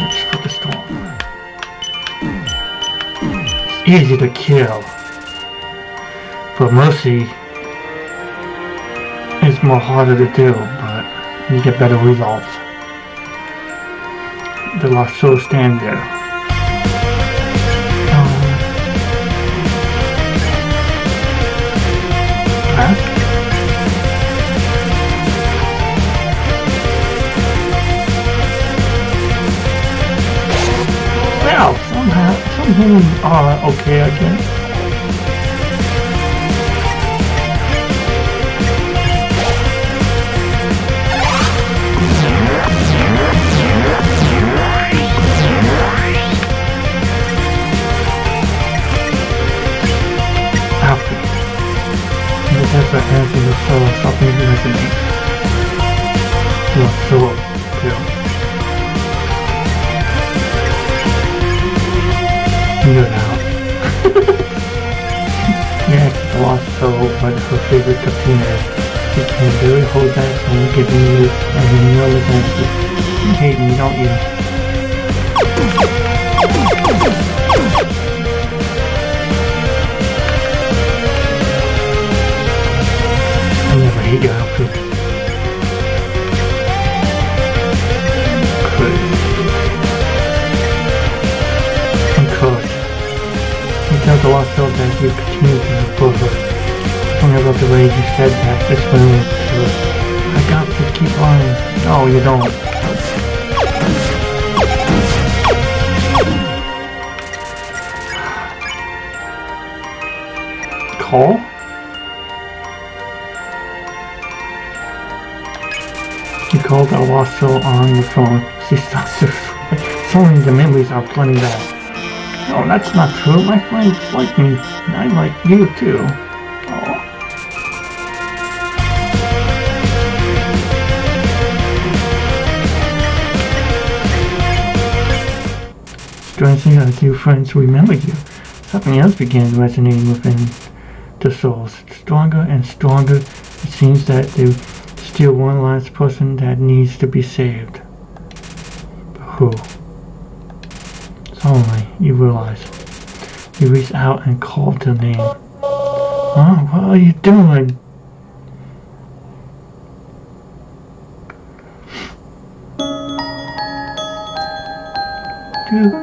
Speaker 1: It's for the strong. It's easy to kill. But Mercy is more harder to do, but you get better results. The lost soul stand there. are okay, I guess. as the hands in the soul suddenly resonate. Favorite Katina. She can really hold from giving you an enormous energy. You hate me, don't you? I never hate your outfit. Crazy. Encourage. You tell the lost soul that you continue. About the way you said that, this her. I got to keep on. No, you don't. Call? He called Awaso on the phone. She starts to throwing the memories are flooding back. No, that's not true. My friends like me. and I like you too. Strangely, as new friends remember you, something else began resonating within the souls. Stronger and stronger, it seems that they still one last person that needs to be saved. But who? Suddenly, you realize. You reach out and call their name. Huh? What are you doing? Dude.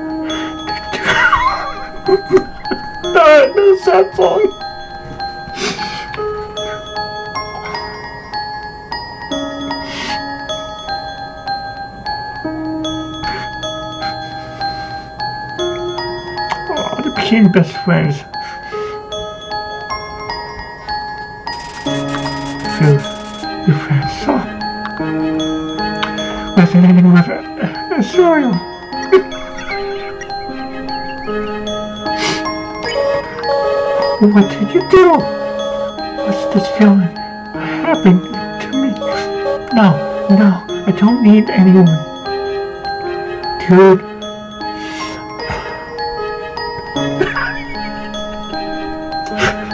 Speaker 1: Do? What's this feeling happening to me? No, no, I don't need anyone. Dude.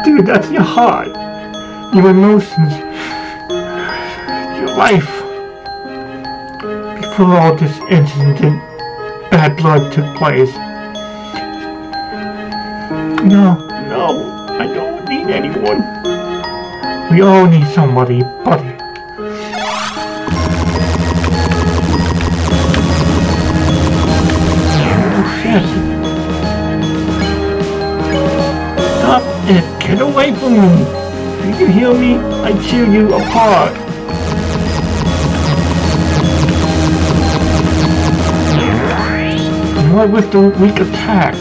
Speaker 1: Dude, that's your heart, your emotions, your life. Before all this incident, bad blood took place. No, need anyone. We all need somebody, buddy. Oh. Stop it! Get away from me! If you hear me, I tear you apart. What with the weak attack?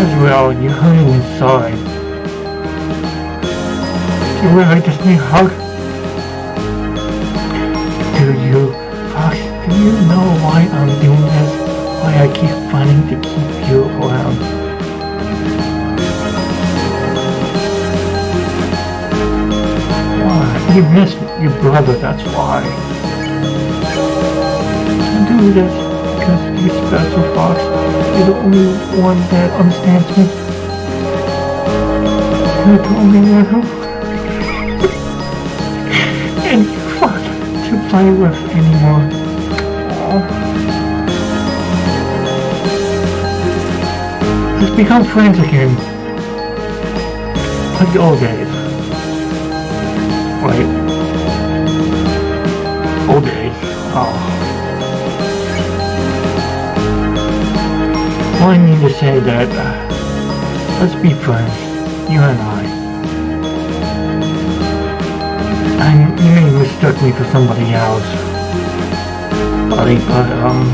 Speaker 1: As well, you me inside. You really just need hug? Do you, Fox, do you know why I'm doing this? Why I keep fighting to keep you around? You miss your brother, that's why. Do this because you're special, Fox. You're the only one that understands me. You're the only one who... and fun to play with anymore. Aw. Let's become friends again. Like the old I mean to say that, uh, let's be friends, you and I. And you may mistook me for somebody else, buddy, but, um...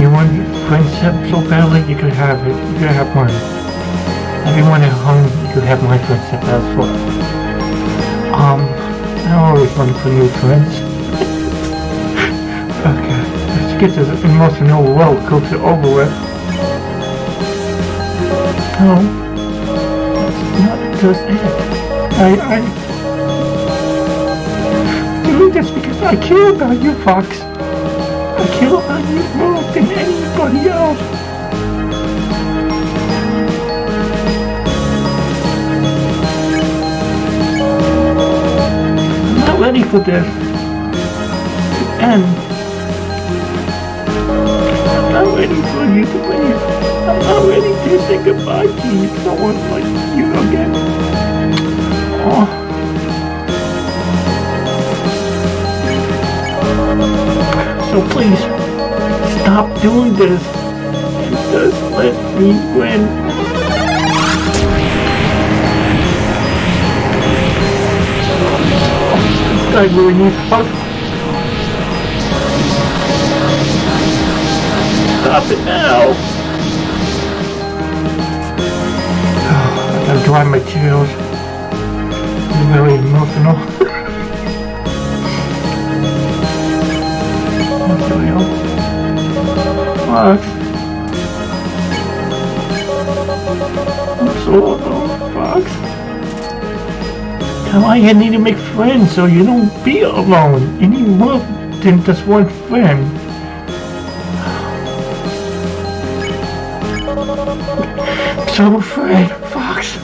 Speaker 1: You want friendship so badly, you could have it, you could have mine. Everyone at home, you could have my friendship as well. Um, I always look for new friends. Okay, let's get this emotional roller coaster over with. No, that's not just it. I, I do this because I care about you, Fox. I care about you more than anybody else. I'm not ready for this to end. I'm not ready for you to leave. I'm not ready to say goodbye to someone like you again. Oh. So please, stop doing this just let me win. I really needs help. Stop it now! I gotta dry my tears. I'm very emotional. What? I'm so Fox. Now I need to make friends so you don't be alone any more than just one friend. So afraid, Fox.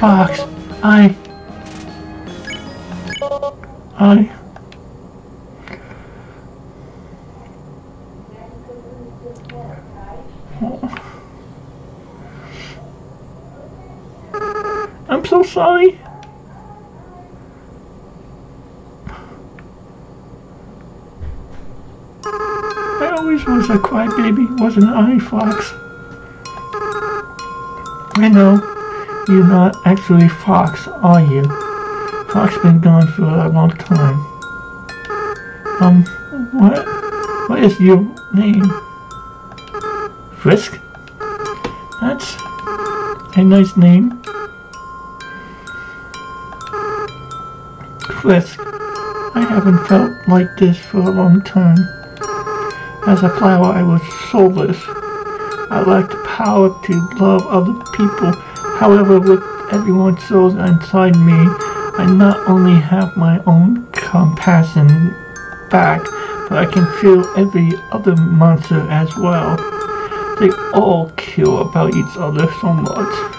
Speaker 1: Fox, I... I... I'm so sorry. I always was a crybaby, wasn't I, Fox? I know you're not actually Fox, are you? Fox been gone for a long time. Um, what? What is your name? Frisk? That's a nice name. Frisk, I haven't felt like this for a long time. As a flower, I was soulless. I lack the power to love other people. However, with everyone's souls inside me, I not only have my own compassion back, but I can feel every other monster as well. They all care about each other so much.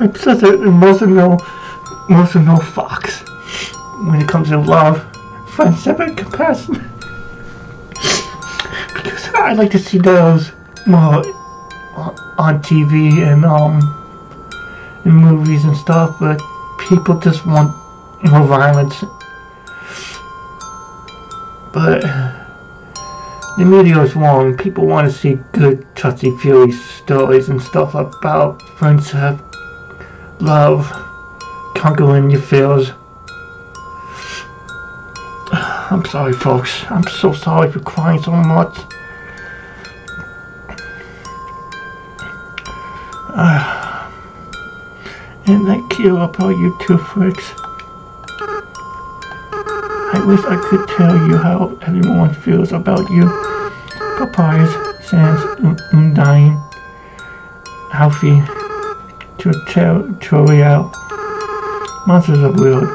Speaker 1: I'm such an emotional, emotional fox when it comes to love, friendship, and compassion. because I like to see those more on TV and um in movies and stuff, but people just want more violence. But the media is wrong. People want to see good, touchy-feely stories and stuff about friendship, love, conquering your fears. I'm sorry, folks. I'm so sorry for crying so much. Uh, and I care about you two freaks. I wish I could tell you how everyone feels about you. Papyrus, Sans, Undyne, Alphys, Toriel. Monsters are world,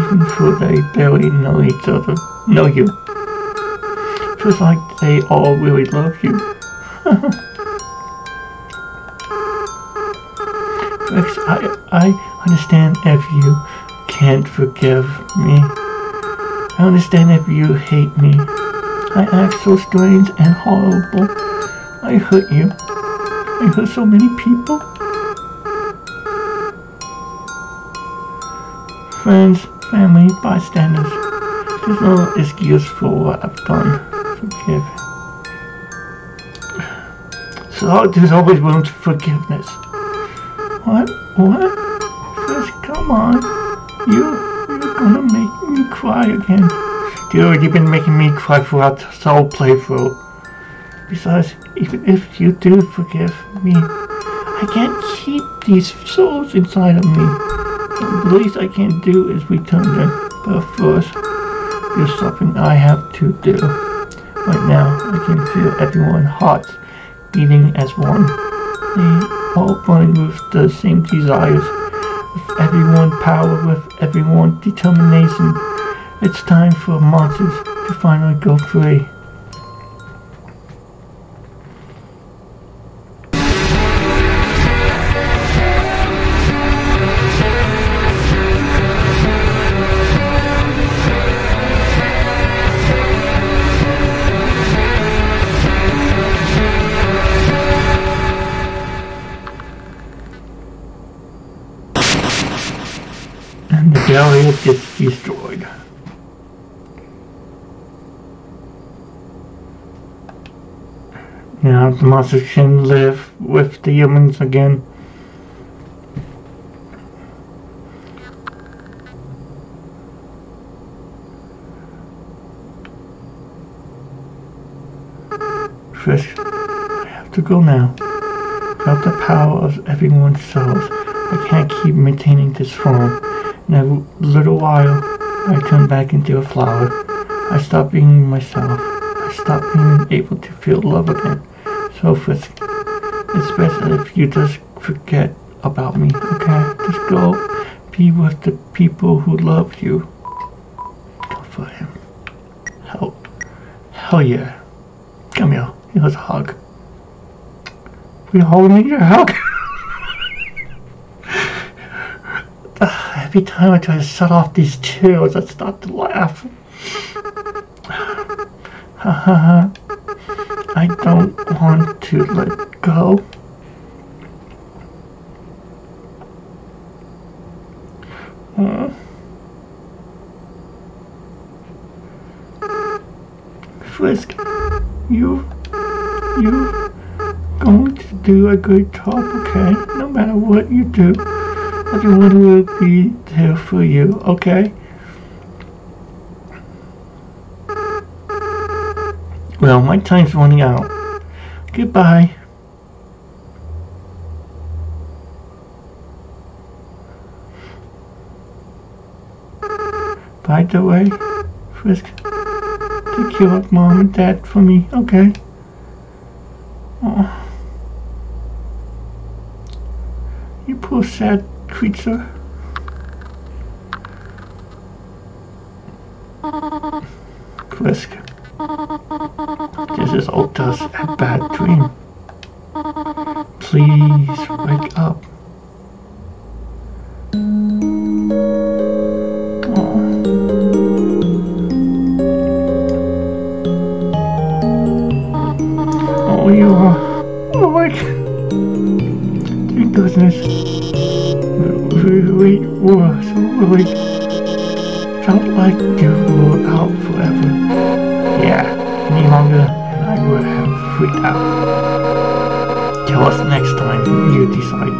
Speaker 1: even though they barely know each other, know you. Feels like they all really love you. Rex, I, I understand if you can't forgive me. I understand if you hate me. I act so strange and horrible. I hurt you. I hurt so many people. Friends, family, bystanders. There's no excuse for what I've done. Forgive. So there's always room for forgiveness. What? What? Just come on. You, you're gonna make me cry again. You've already been making me cry throughout this whole playthrough. Besides, even if you do forgive me, I can't keep these souls inside of me. The least I can do is return them. But first, there's something I have to do. Right now, I can feel everyone's hearts beating as one. They all burning with the same desires, with everyone power, with everyone determination. It's time for monsters to finally go free. Can live with the humans again. Frisk, I have to go now. Without the power of everyone's souls, I can't keep maintaining this form. In a little while, I turn back into a flower. I stop being myself. I stop being able to feel love again. So, Frisk, it's best if you just forget about me, okay? Just go be with the people who love you. Go for him. Hell, hell yeah. Come here. Here's a hug. We need a hug. Every time I try to shut off these tears, I start to laugh. Ha ha ha. I don't want to let go. Frisk, you, you going to do a good job, okay? No matter what you do, everyone will be there for you, okay? Well, my time's running out. Goodbye. By the way, Frisk, take care of mom and dad for me, okay? Oh. You poor sad creature. Frisk, this is all just a bad dream. Please wake up. Oh, you are awake. Thank goodness. We, we were so awake.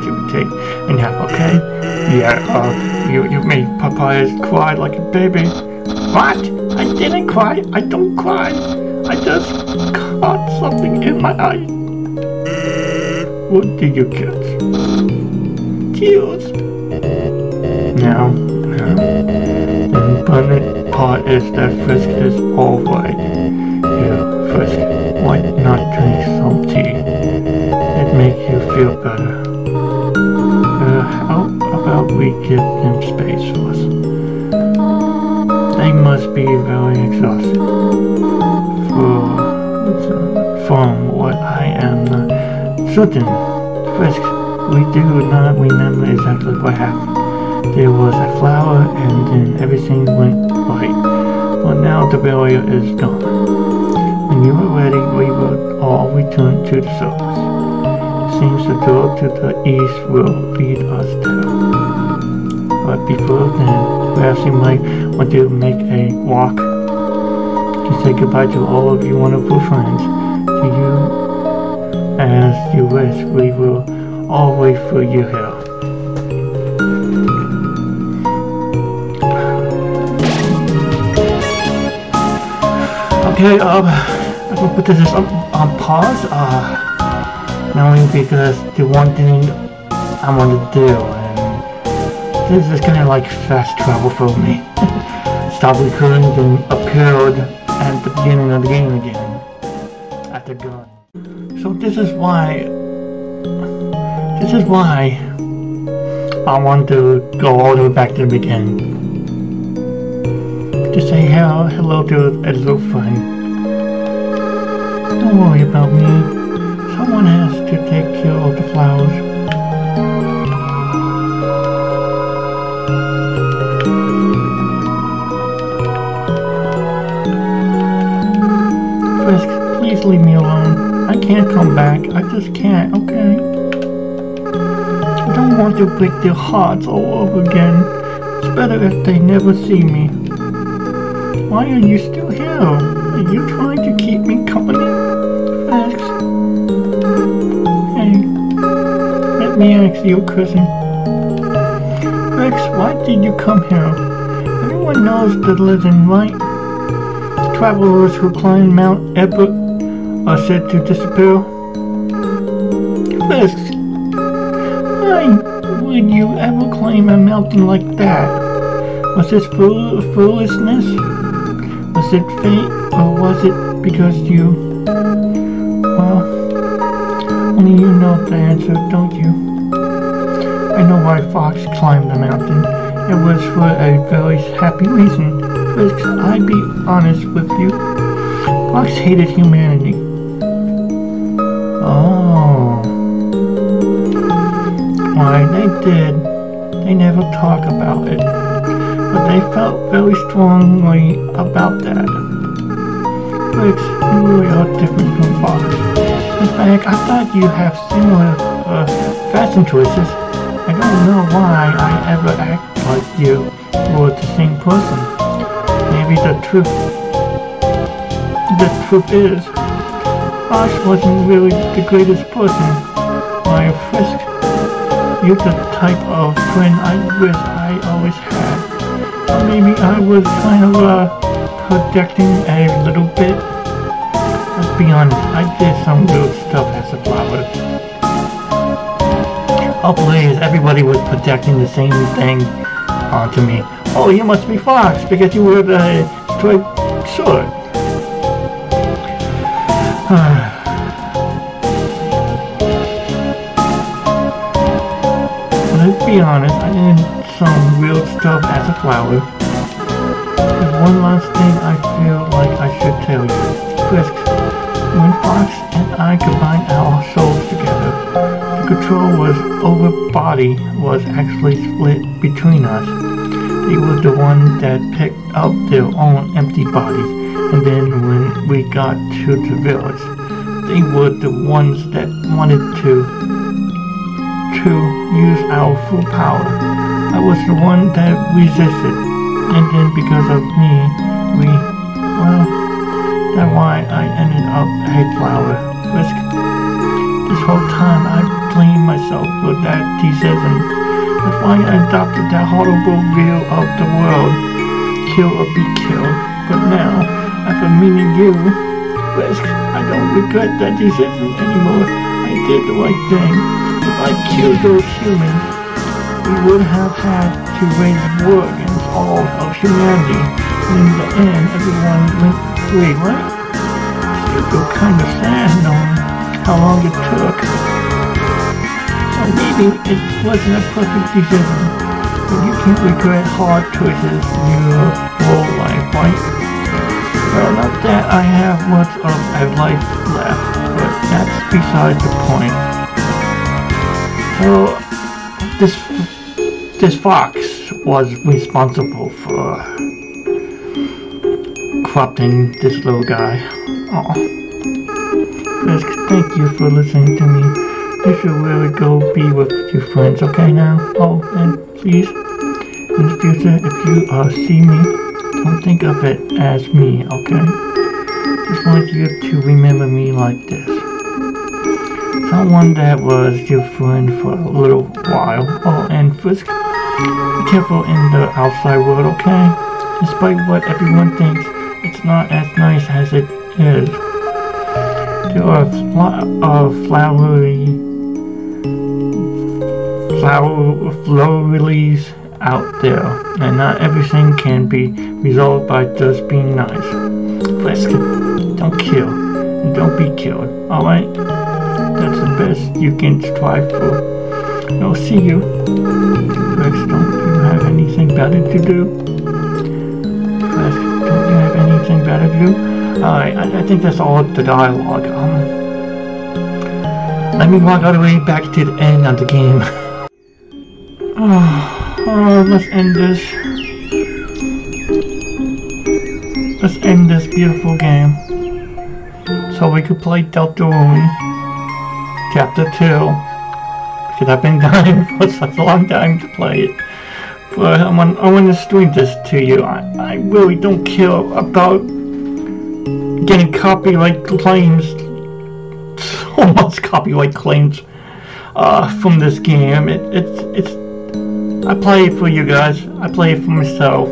Speaker 1: Decide to take a okay? Yeah, uh, you, you made Papyrus cry like a baby. What? I didn't cry. I don't cry. I just caught something in my eye. What did you catch? Tears. No, no. The important part is that Frisk is alright. We give them space for us? They must be very exhausted. For, from what I am certain, Frisk, we do not remember exactly what happened. There was a flower and then everything went right. But now the barrier is gone. When you are ready, we will all return to the surface. Seems the door to the east will lead us there. But before then, perhaps you might want to make a walk to say goodbye to all of your wonderful friends. To you, as you wish, we will all wait for you here. Okay, um, I'm gonna put this on, on pause, uh, only because the one thing I want to do, this is kind of like fast travel for me. Stop recording, then appeared at the beginning of the game again, at the gun. So this is why, this is why I want to go all the way back to the beginning to say hello, hello to a little friend. Don't worry about me. Someone has to take care of the flowers. Please leave me alone. I can't come back. I just can't, okay? I don't want to break their hearts all over again. It's better if they never see me. Why are you still here? Are you trying to keep me company? Frisk? Hey, let me ask you question. Frisk, why did you come here? Everyone knows the legend, right? Travelers who climb Mount Ebott are said to disappear. Frisk, why would you ever climb a mountain like that? Was this fool foolishness? Was it fate, or was it because you... Well, only you know the answer, don't you? I know why Fox climbed the mountain. It was for a very happy reason. Frisk, I'd be honest with you. Fox hated humanity. They did. They never talk about it. But they felt very strongly about that. You really are different from Fox. In fact, I thought you have similar uh, fashion choices. I don't know why I ever act like you were the same person. Maybe the truth, the truth is, Fox wasn't really the greatest person. My Frisk, you're the type of friend I wish I always had. Maybe I was kind of uh, projecting a little bit. Let's be honest, I did some weird stuff as a flower. Oh please, everybody was projecting the same thing onto me. Oh, you must be Fox because you wear the striped shirt. Be honest, I did some real stuff as a flower. There's one last thing I feel like I should tell you. Frisk, when Fox and I combined our souls together, the control was over body was actually split between us. They were the ones that picked up their own empty bodies, and then when we got to the village, they were the ones that wanted to to use our full power. I was the one that resisted, and then because of me, we, well, that's why I ended up a flower. Frisk. This whole time I blamed myself for that decision. That's why I adopted that horrible view of the world, kill or be killed. But now, after meeting you, Frisk, I don't regret that decision anymore. I did the right thing. Killed those humans, we would have had to wage war against all of humanity. In the end, everyone went free, right? Still feel kind of sad knowing how long it took. So maybe it wasn't a perfect decision, but you can't regret hard choices in your whole life, right? Well, not that I have much of a life left, but that's beside the point. So, this this fox was responsible for corrupting this little guy. Oh, Frisk, thank you for listening to me. You should really go be with your friends, okay now? Oh, and please, in the future, if you uh, see me, don't think of it as me, okay? Just want you to remember me like this. Someone that was your friend for a little while. Oh, and Frisk, be careful in the outside world, okay? Despite what everyone thinks, it's not as nice as it is. There are fl- uh, flowery, flower, floweries out there, and not everything can be resolved by just being nice. Frisk, don't kill, and don't be killed, alright? That's the best you can strive for. I'll see you. Frisk, don't you have anything better to do? Frisk, don't you have anything better to do? Alright, I, I think that's all the dialogue. Um, let me walk all the way back to the end of the game. oh, oh, let's end this. Let's end this beautiful game. So we could play Deltarune Chapter 2. Because I've been dying for such a long time to play it. But I want, I want to stream this to you. I, I really don't care about getting copyright claims, so much copyright claims, uh, from this game. It, it's, it's, I play it for you guys. I play it for myself.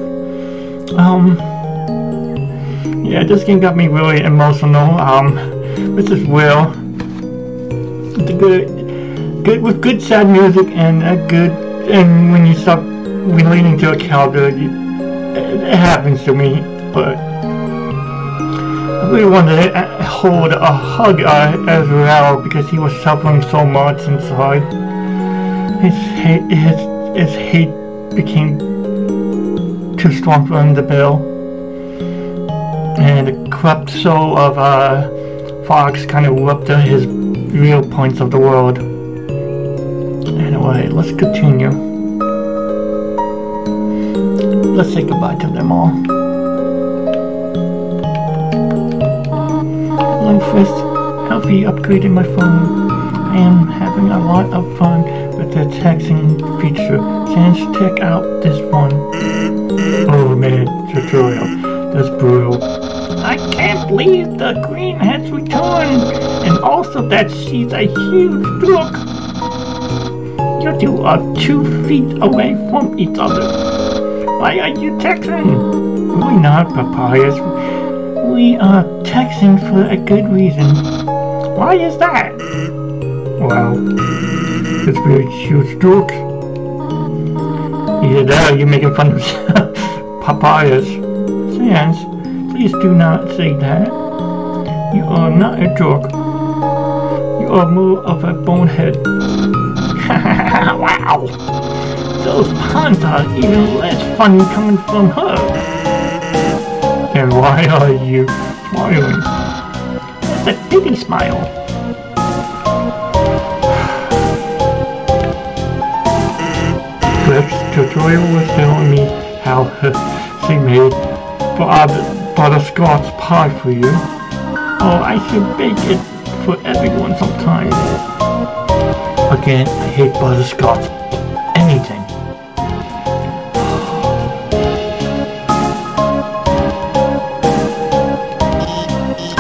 Speaker 1: Um, yeah, this game got me really emotional. Um, this is Will. The good, good with good sad music and a good, and when you start relating to a character, you, it, it happens to me, but I really wanted to hold a hug uh, as well because he was suffering so much inside. His hate, his, his hate became too strong for him to bear. And the corrupt soul of uh, Fox kind of ruptured his real points of the world. Anyway, let's continue. Let's say goodbye to them all. Frisk. I'll be upgrading my phone. I am having a lot of fun with the texting feature. Can't check out this one. Oh man, tutorial. That's brutal. I can't believe the queen has returned, and also that she's a huge book. You two are two feet away from each other. Why are you texting? We're not Papyrus. We are texting for a good reason. Why is that? Well, it's very huge joke. Either that you're making fun of Papyrus. Sans, please do not say that. You are not a joke. You are more of a bonehead. wow! Those puns are even less funny coming from her. And why are you smiling? It's a pity smile. Clip's tutorial was telling me how she made but- butterscotch pie for you. Oh, I should bake it for everyone sometime. Again, I hate butterscotch. Anything.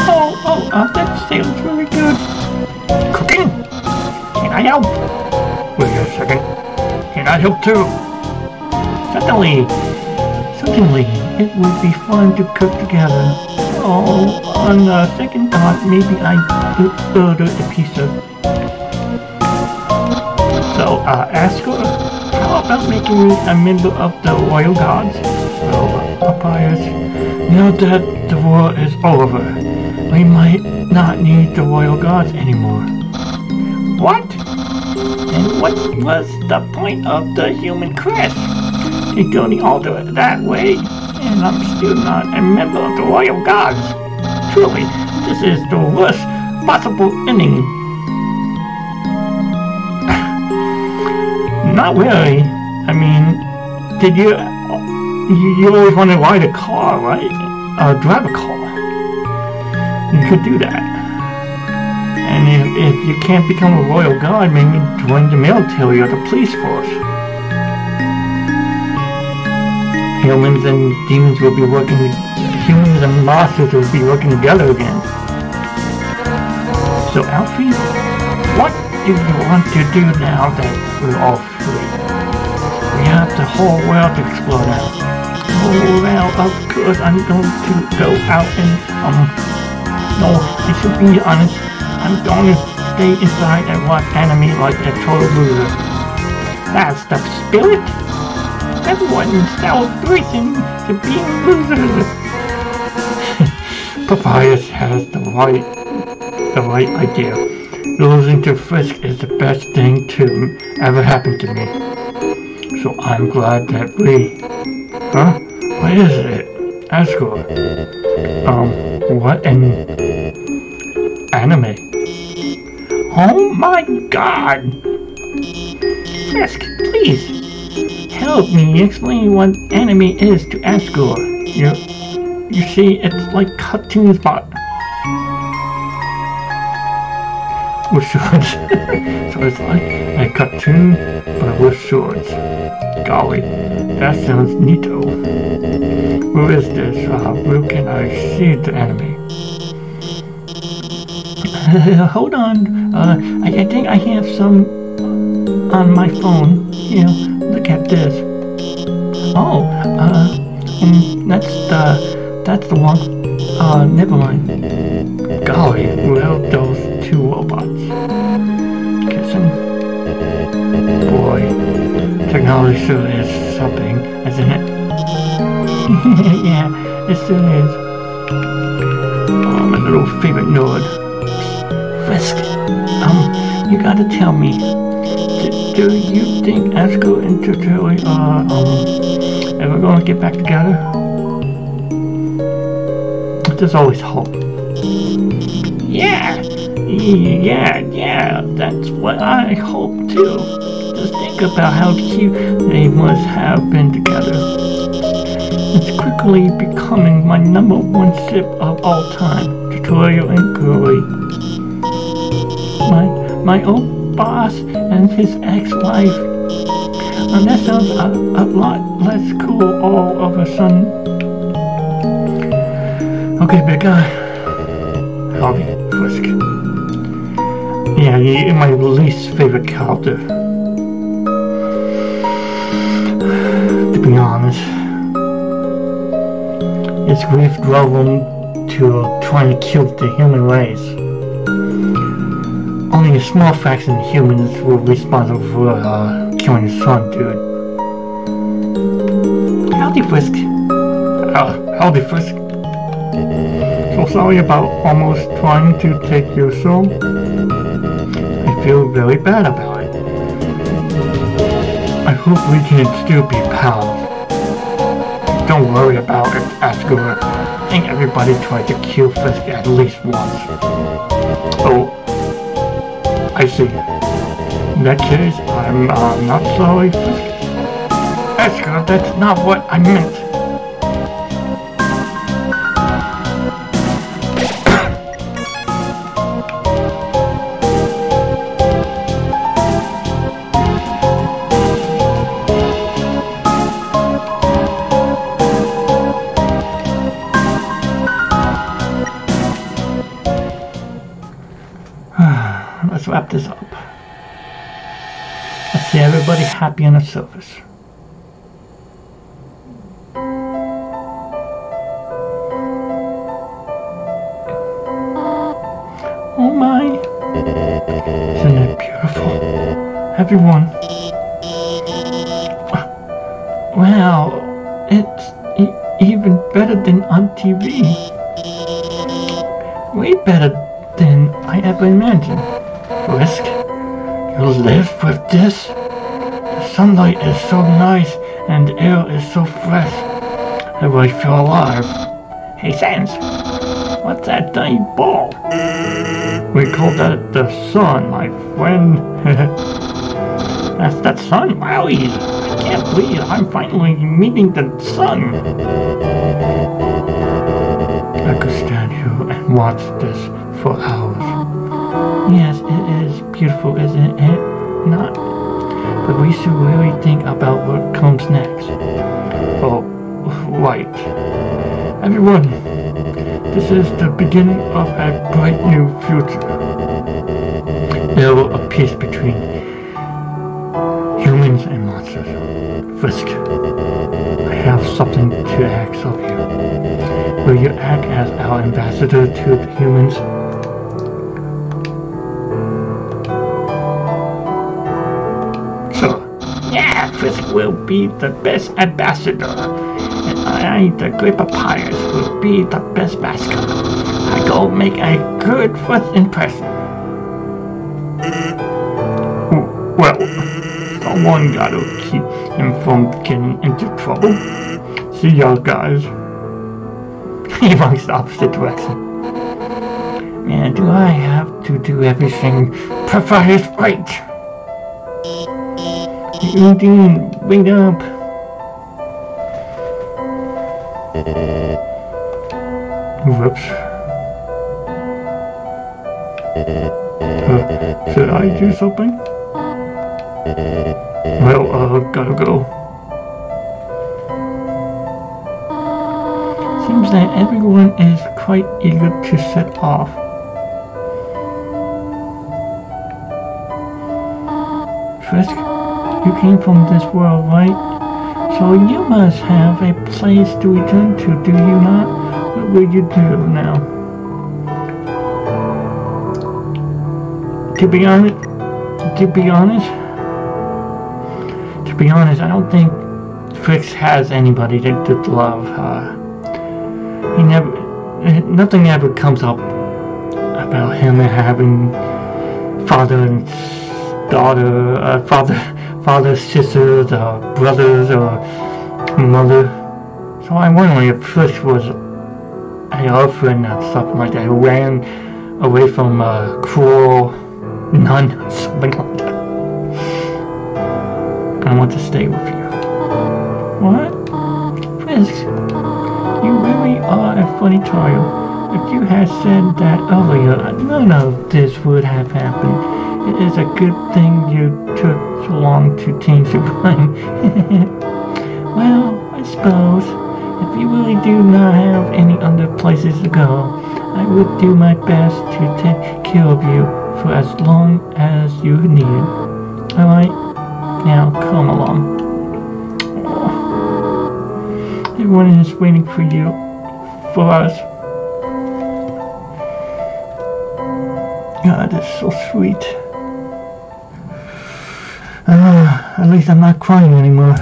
Speaker 1: Oh, oh, uh, that sounds really good. Cooking? Can I help? Wait a second. Can I help too? Certainly. Certainly. It would be fun to cook together. Oh, on uh, second thought, maybe I could order a pizza. So, uh, ask her, how about making me a member of the royal guards? Well, Papyrus, now that the war is over, we might not need the royal guards anymore. What? And what was the point of the human crest? They don't alter it that way, and I'm still not a member of the royal guards. Truly, this is the worst possible ending. Not really. I mean, did you, you, you always wanted to ride a car, right? Uh, drive a car. You could do that. And if, if you can't become a royal guard, maybe join the military or the police force. Humans and demons will be working, humans and monsters will be working together again. So Alphys, what do you want to do now that we're all free? We have the whole world to explore now. Oh well, of course I'm going to go out and, um, no, I should be honest, I'm going to stay inside and watch anime like a total loser. That's the spirit! Everyone in celebration to being losers! Papyrus has the right, the right idea. Losing to Frisk is the best thing to ever happen to me. So I'm glad that we... Huh? What is it? Her. Um, what an... Anime. Oh my god! Frisk, please! Help me explain what anime is to Asgore. You, you see, it's like cartoons but with swords. so it's like a cartoon but with swords. Golly, that sounds neato. Where is this? Uh, can I see the anime? Hold on. Uh, I, I think I have some on my phone. Here, look at this. Oh, uh, um, that's the, that's the one. Uh, never mind. Golly, well, those two robots. Kissing. Boy, technology sure is something, isn't it? yeah, it sure is. Oh, my little favorite nerd. Frisk, um, you gotta tell me, do, you think Asgore and Toriel are, um, ever gonna get back together? There's always hope. Yeah, yeah, yeah, that's what I hope too. Just think about how cute they must have been together. It's quickly becoming my number one ship of all time, Tutorial and Curly. My, my old boss and his ex-wife. And that sounds a, a lot less cool all of a sudden. Okay, big guy. Harvey Frisk. Yeah, you're my least favorite character. To be honest. It's grief drove him to trying to kill the human race. Only a small fraction of humans were responsible for uh, killing his son, dude. Howdy, Frisk. Uh, howdy, Frisk. So sorry about almost trying to take your soul. I feel very bad about it. I hope we can still be pals. Don't worry about it, Asgore. I think everybody tried to kill Frisk at least once. Oh, I see. In that case, I'm uh, not sorry. Asgore, that's not what I meant. Happy on the surface. Oh my! Isn't it beautiful? Everyone. Wow, it's e even better than on TV. Way better than I ever imagined. Risk, you'll live with this? Sunlight is so nice and the air is so fresh. I really feel alive. Hey Sans, what's that tiny ball? We call that the sun, my friend. That's that sun, wowie! I can't believe I'm finally meeting the sun. I could stand here and watch this for hours. Yes, it is beautiful, isn't it? Not. But we should really think about what comes next. Oh, right. Everyone, this is the beginning of a bright new future. There will a peace between humans and monsters. Frisk, I have something to ask of you. Will you act as our ambassador to the humans? Be the best ambassador. And I, the Great Papyrus, will be the best mascot. I go make a good first impression. Oh, well, someone gotta keep him from getting into trouble. See y'all guys. he runs the opposite direction. Man, do I have to do everything Papyrus right? Undyne, wake up! Whoops. Uh, should I do something? Well, uh, gotta go. Seems that everyone is quite eager to set off. You came from this world, right? So you must have a place to return to, do you not? What will you do now? To be honest, to be honest, to be honest, I don't think Frisk has anybody to, to love. Uh, he never, nothing ever comes up about him having father and daughter, uh, father, father, sisters, or brothers, or mother. So I'm wondering if Frisk was a orphan or something like that, who ran away from a cruel nun or something like that. I want to stay with you. What? Frisk, you really are a funny child. If you had said that earlier, none of this would have happened. It is a good thing you took long to change your mind. well, I suppose if you really do not have any other places to go, I would do my best to take care of you for as long as you need. Alright? Now, come along. Everyone is waiting for you, for us. God, it's so sweet. Least I'm not crying anymore.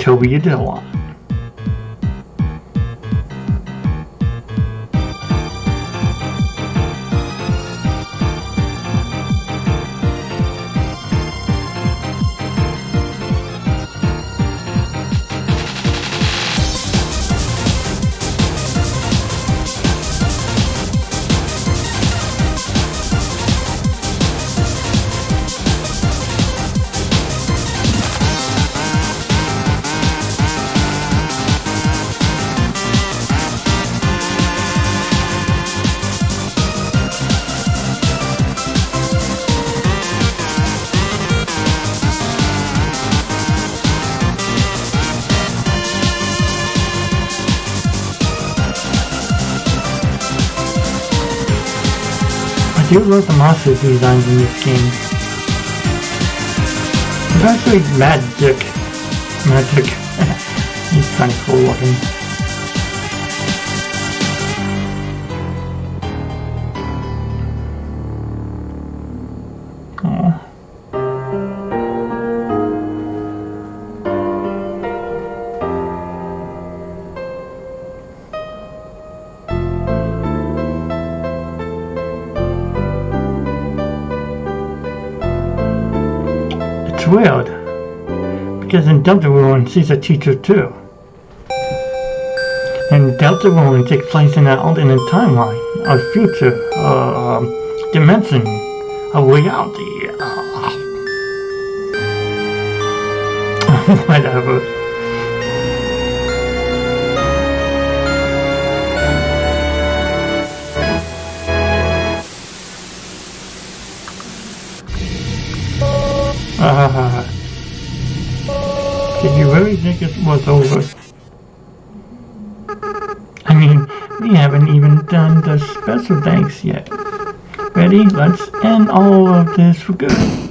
Speaker 1: Toby, you I the monster designs in this game. Especially Madjick. Madjick. He's kind of cool looking. In Deltarune, she's a teacher too. And Deltarune takes place in an alternate timeline, a future, uh, um, dimension, a reality. Uh, whatever. Uh, did you really think it was over? I mean, we haven't even done the special thanks yet. Ready? Let's end all of this for good.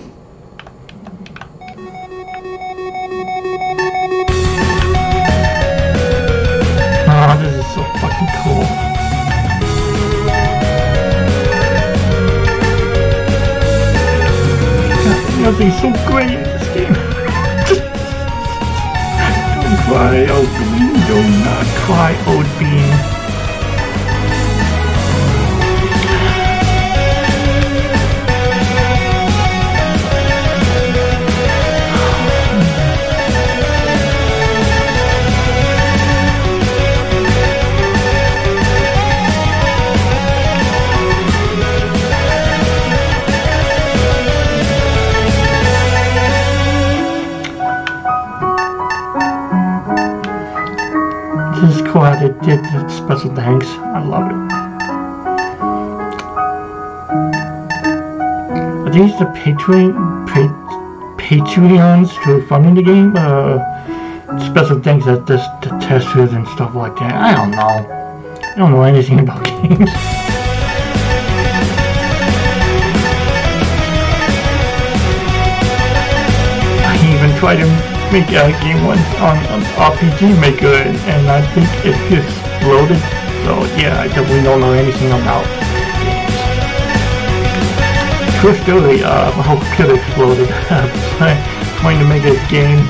Speaker 1: Thanks. I love it. Are these the Patreon pa Patreons who are funding the game? Uh, special thanks at this the testers and stuff like that. I don't know. I don't know anything about games. I even tried to make a game once on, on RPG Maker and, and I think it just loaded. So yeah, I definitely don't know anything about games. True story, uh, whole computer exploded trying to make a game.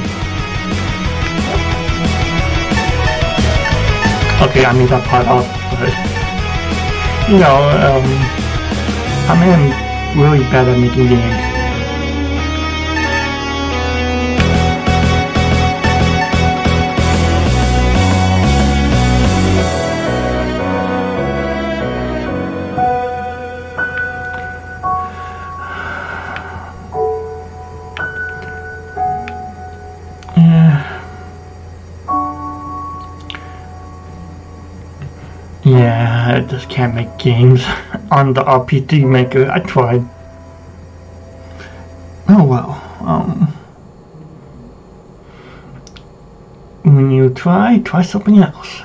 Speaker 1: Okay, I made that part up, but you know, um, I am really bad at making games. Can't make games on the RPG Maker. I tried. Oh well. Um, when you try, try something else.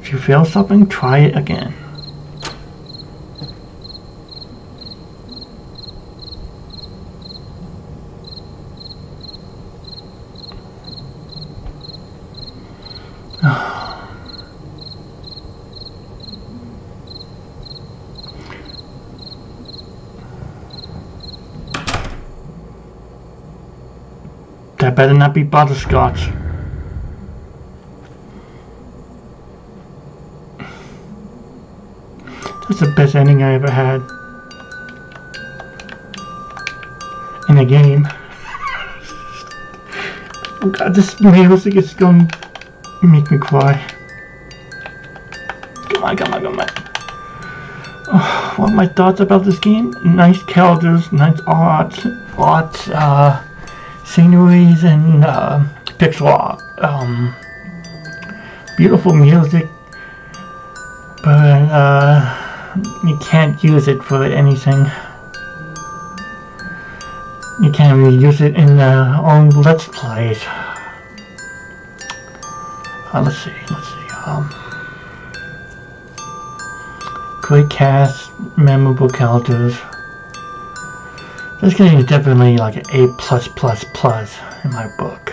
Speaker 1: If you fail something, try it again. That better not be butterscotch. That's the best ending I ever had. In a game. oh god, this music is gonna make me cry. Come on, come on, come on. Oh, what are my thoughts about this game? Nice characters, nice art, art, uh, sceneries and uh, pixel art. Um, beautiful music, but uh, you can't use it for anything. You can't really use it in uh, on Let's Plays. Uh, let's see, let's see. Um, great cast, memorable characters. This game is definitely like an A plus plus plus in my book.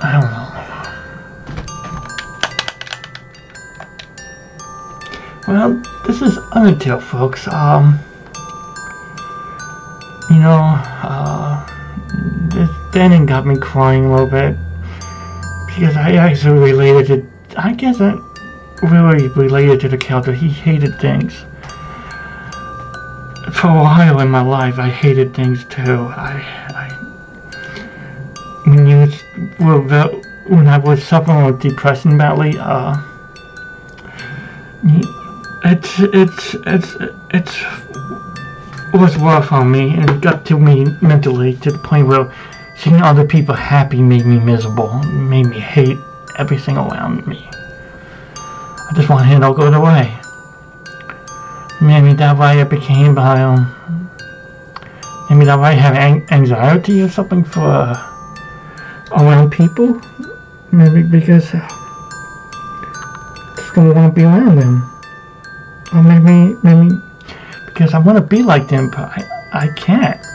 Speaker 1: I don't know. Well, this is Undertale, folks. Um, you know, uh, this ending got me crying a little bit because I actually related to, I guess I really related to the character. He hated things. For a while in my life, I hated things too. I, I when you when I was suffering with depression badly, uh, it's, it's, it's, it's, was rough on me and it got to me mentally to the point where Seeing other people happy made me miserable, made me hate everything around me. I just wanted it all go away. Maybe that way I became, um, maybe that way I have anxiety or something for uh, around people. Maybe because I just don't want to be around them. Or maybe, maybe because I want to be like them, but I, I can't.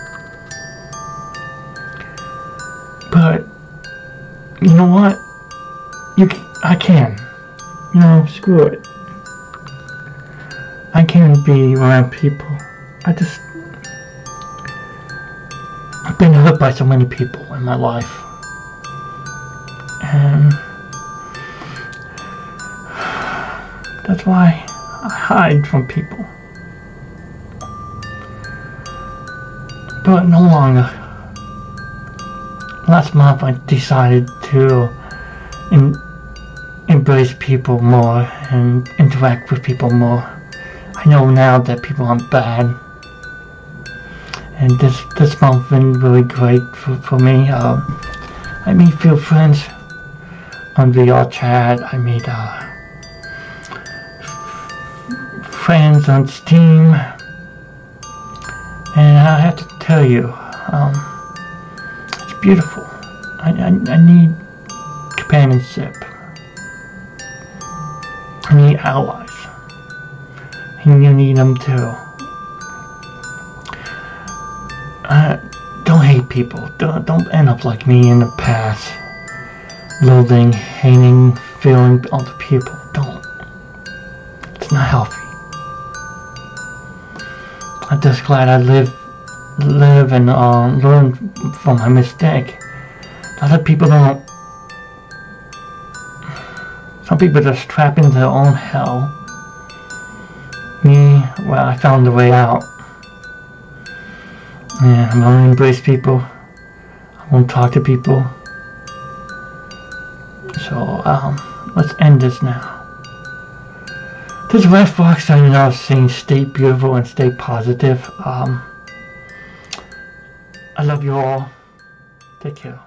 Speaker 1: But you know what? You, I can. You know, screw it. I can't be around people. I just I've been hurt by so many people in my life. And that's why I hide from people. But no longer. Last month I decided to in, embrace people more and interact with people more. I know now that people aren't bad. And this this month been really great for, for me. Um, I made few friends on VR chat. I made uh, friends on Steam. And I have to tell you, um, beautiful. I, I, I need companionship. I need allies. And you need them too. Uh, don't hate people. Don't, don't end up like me in the past. Loathing, hating, feeling other people. Don't. It's not healthy. I'm just glad I live live and uh, learn from my mistake. Other people don't. Some people just trap into their own hell. Me, well, I found a way out. Yeah, I'm gonna embrace people. I won't talk to people. So, um, let's end this now. This Red Fox signing off saying stay beautiful and stay positive. Um, I love you all. Take care.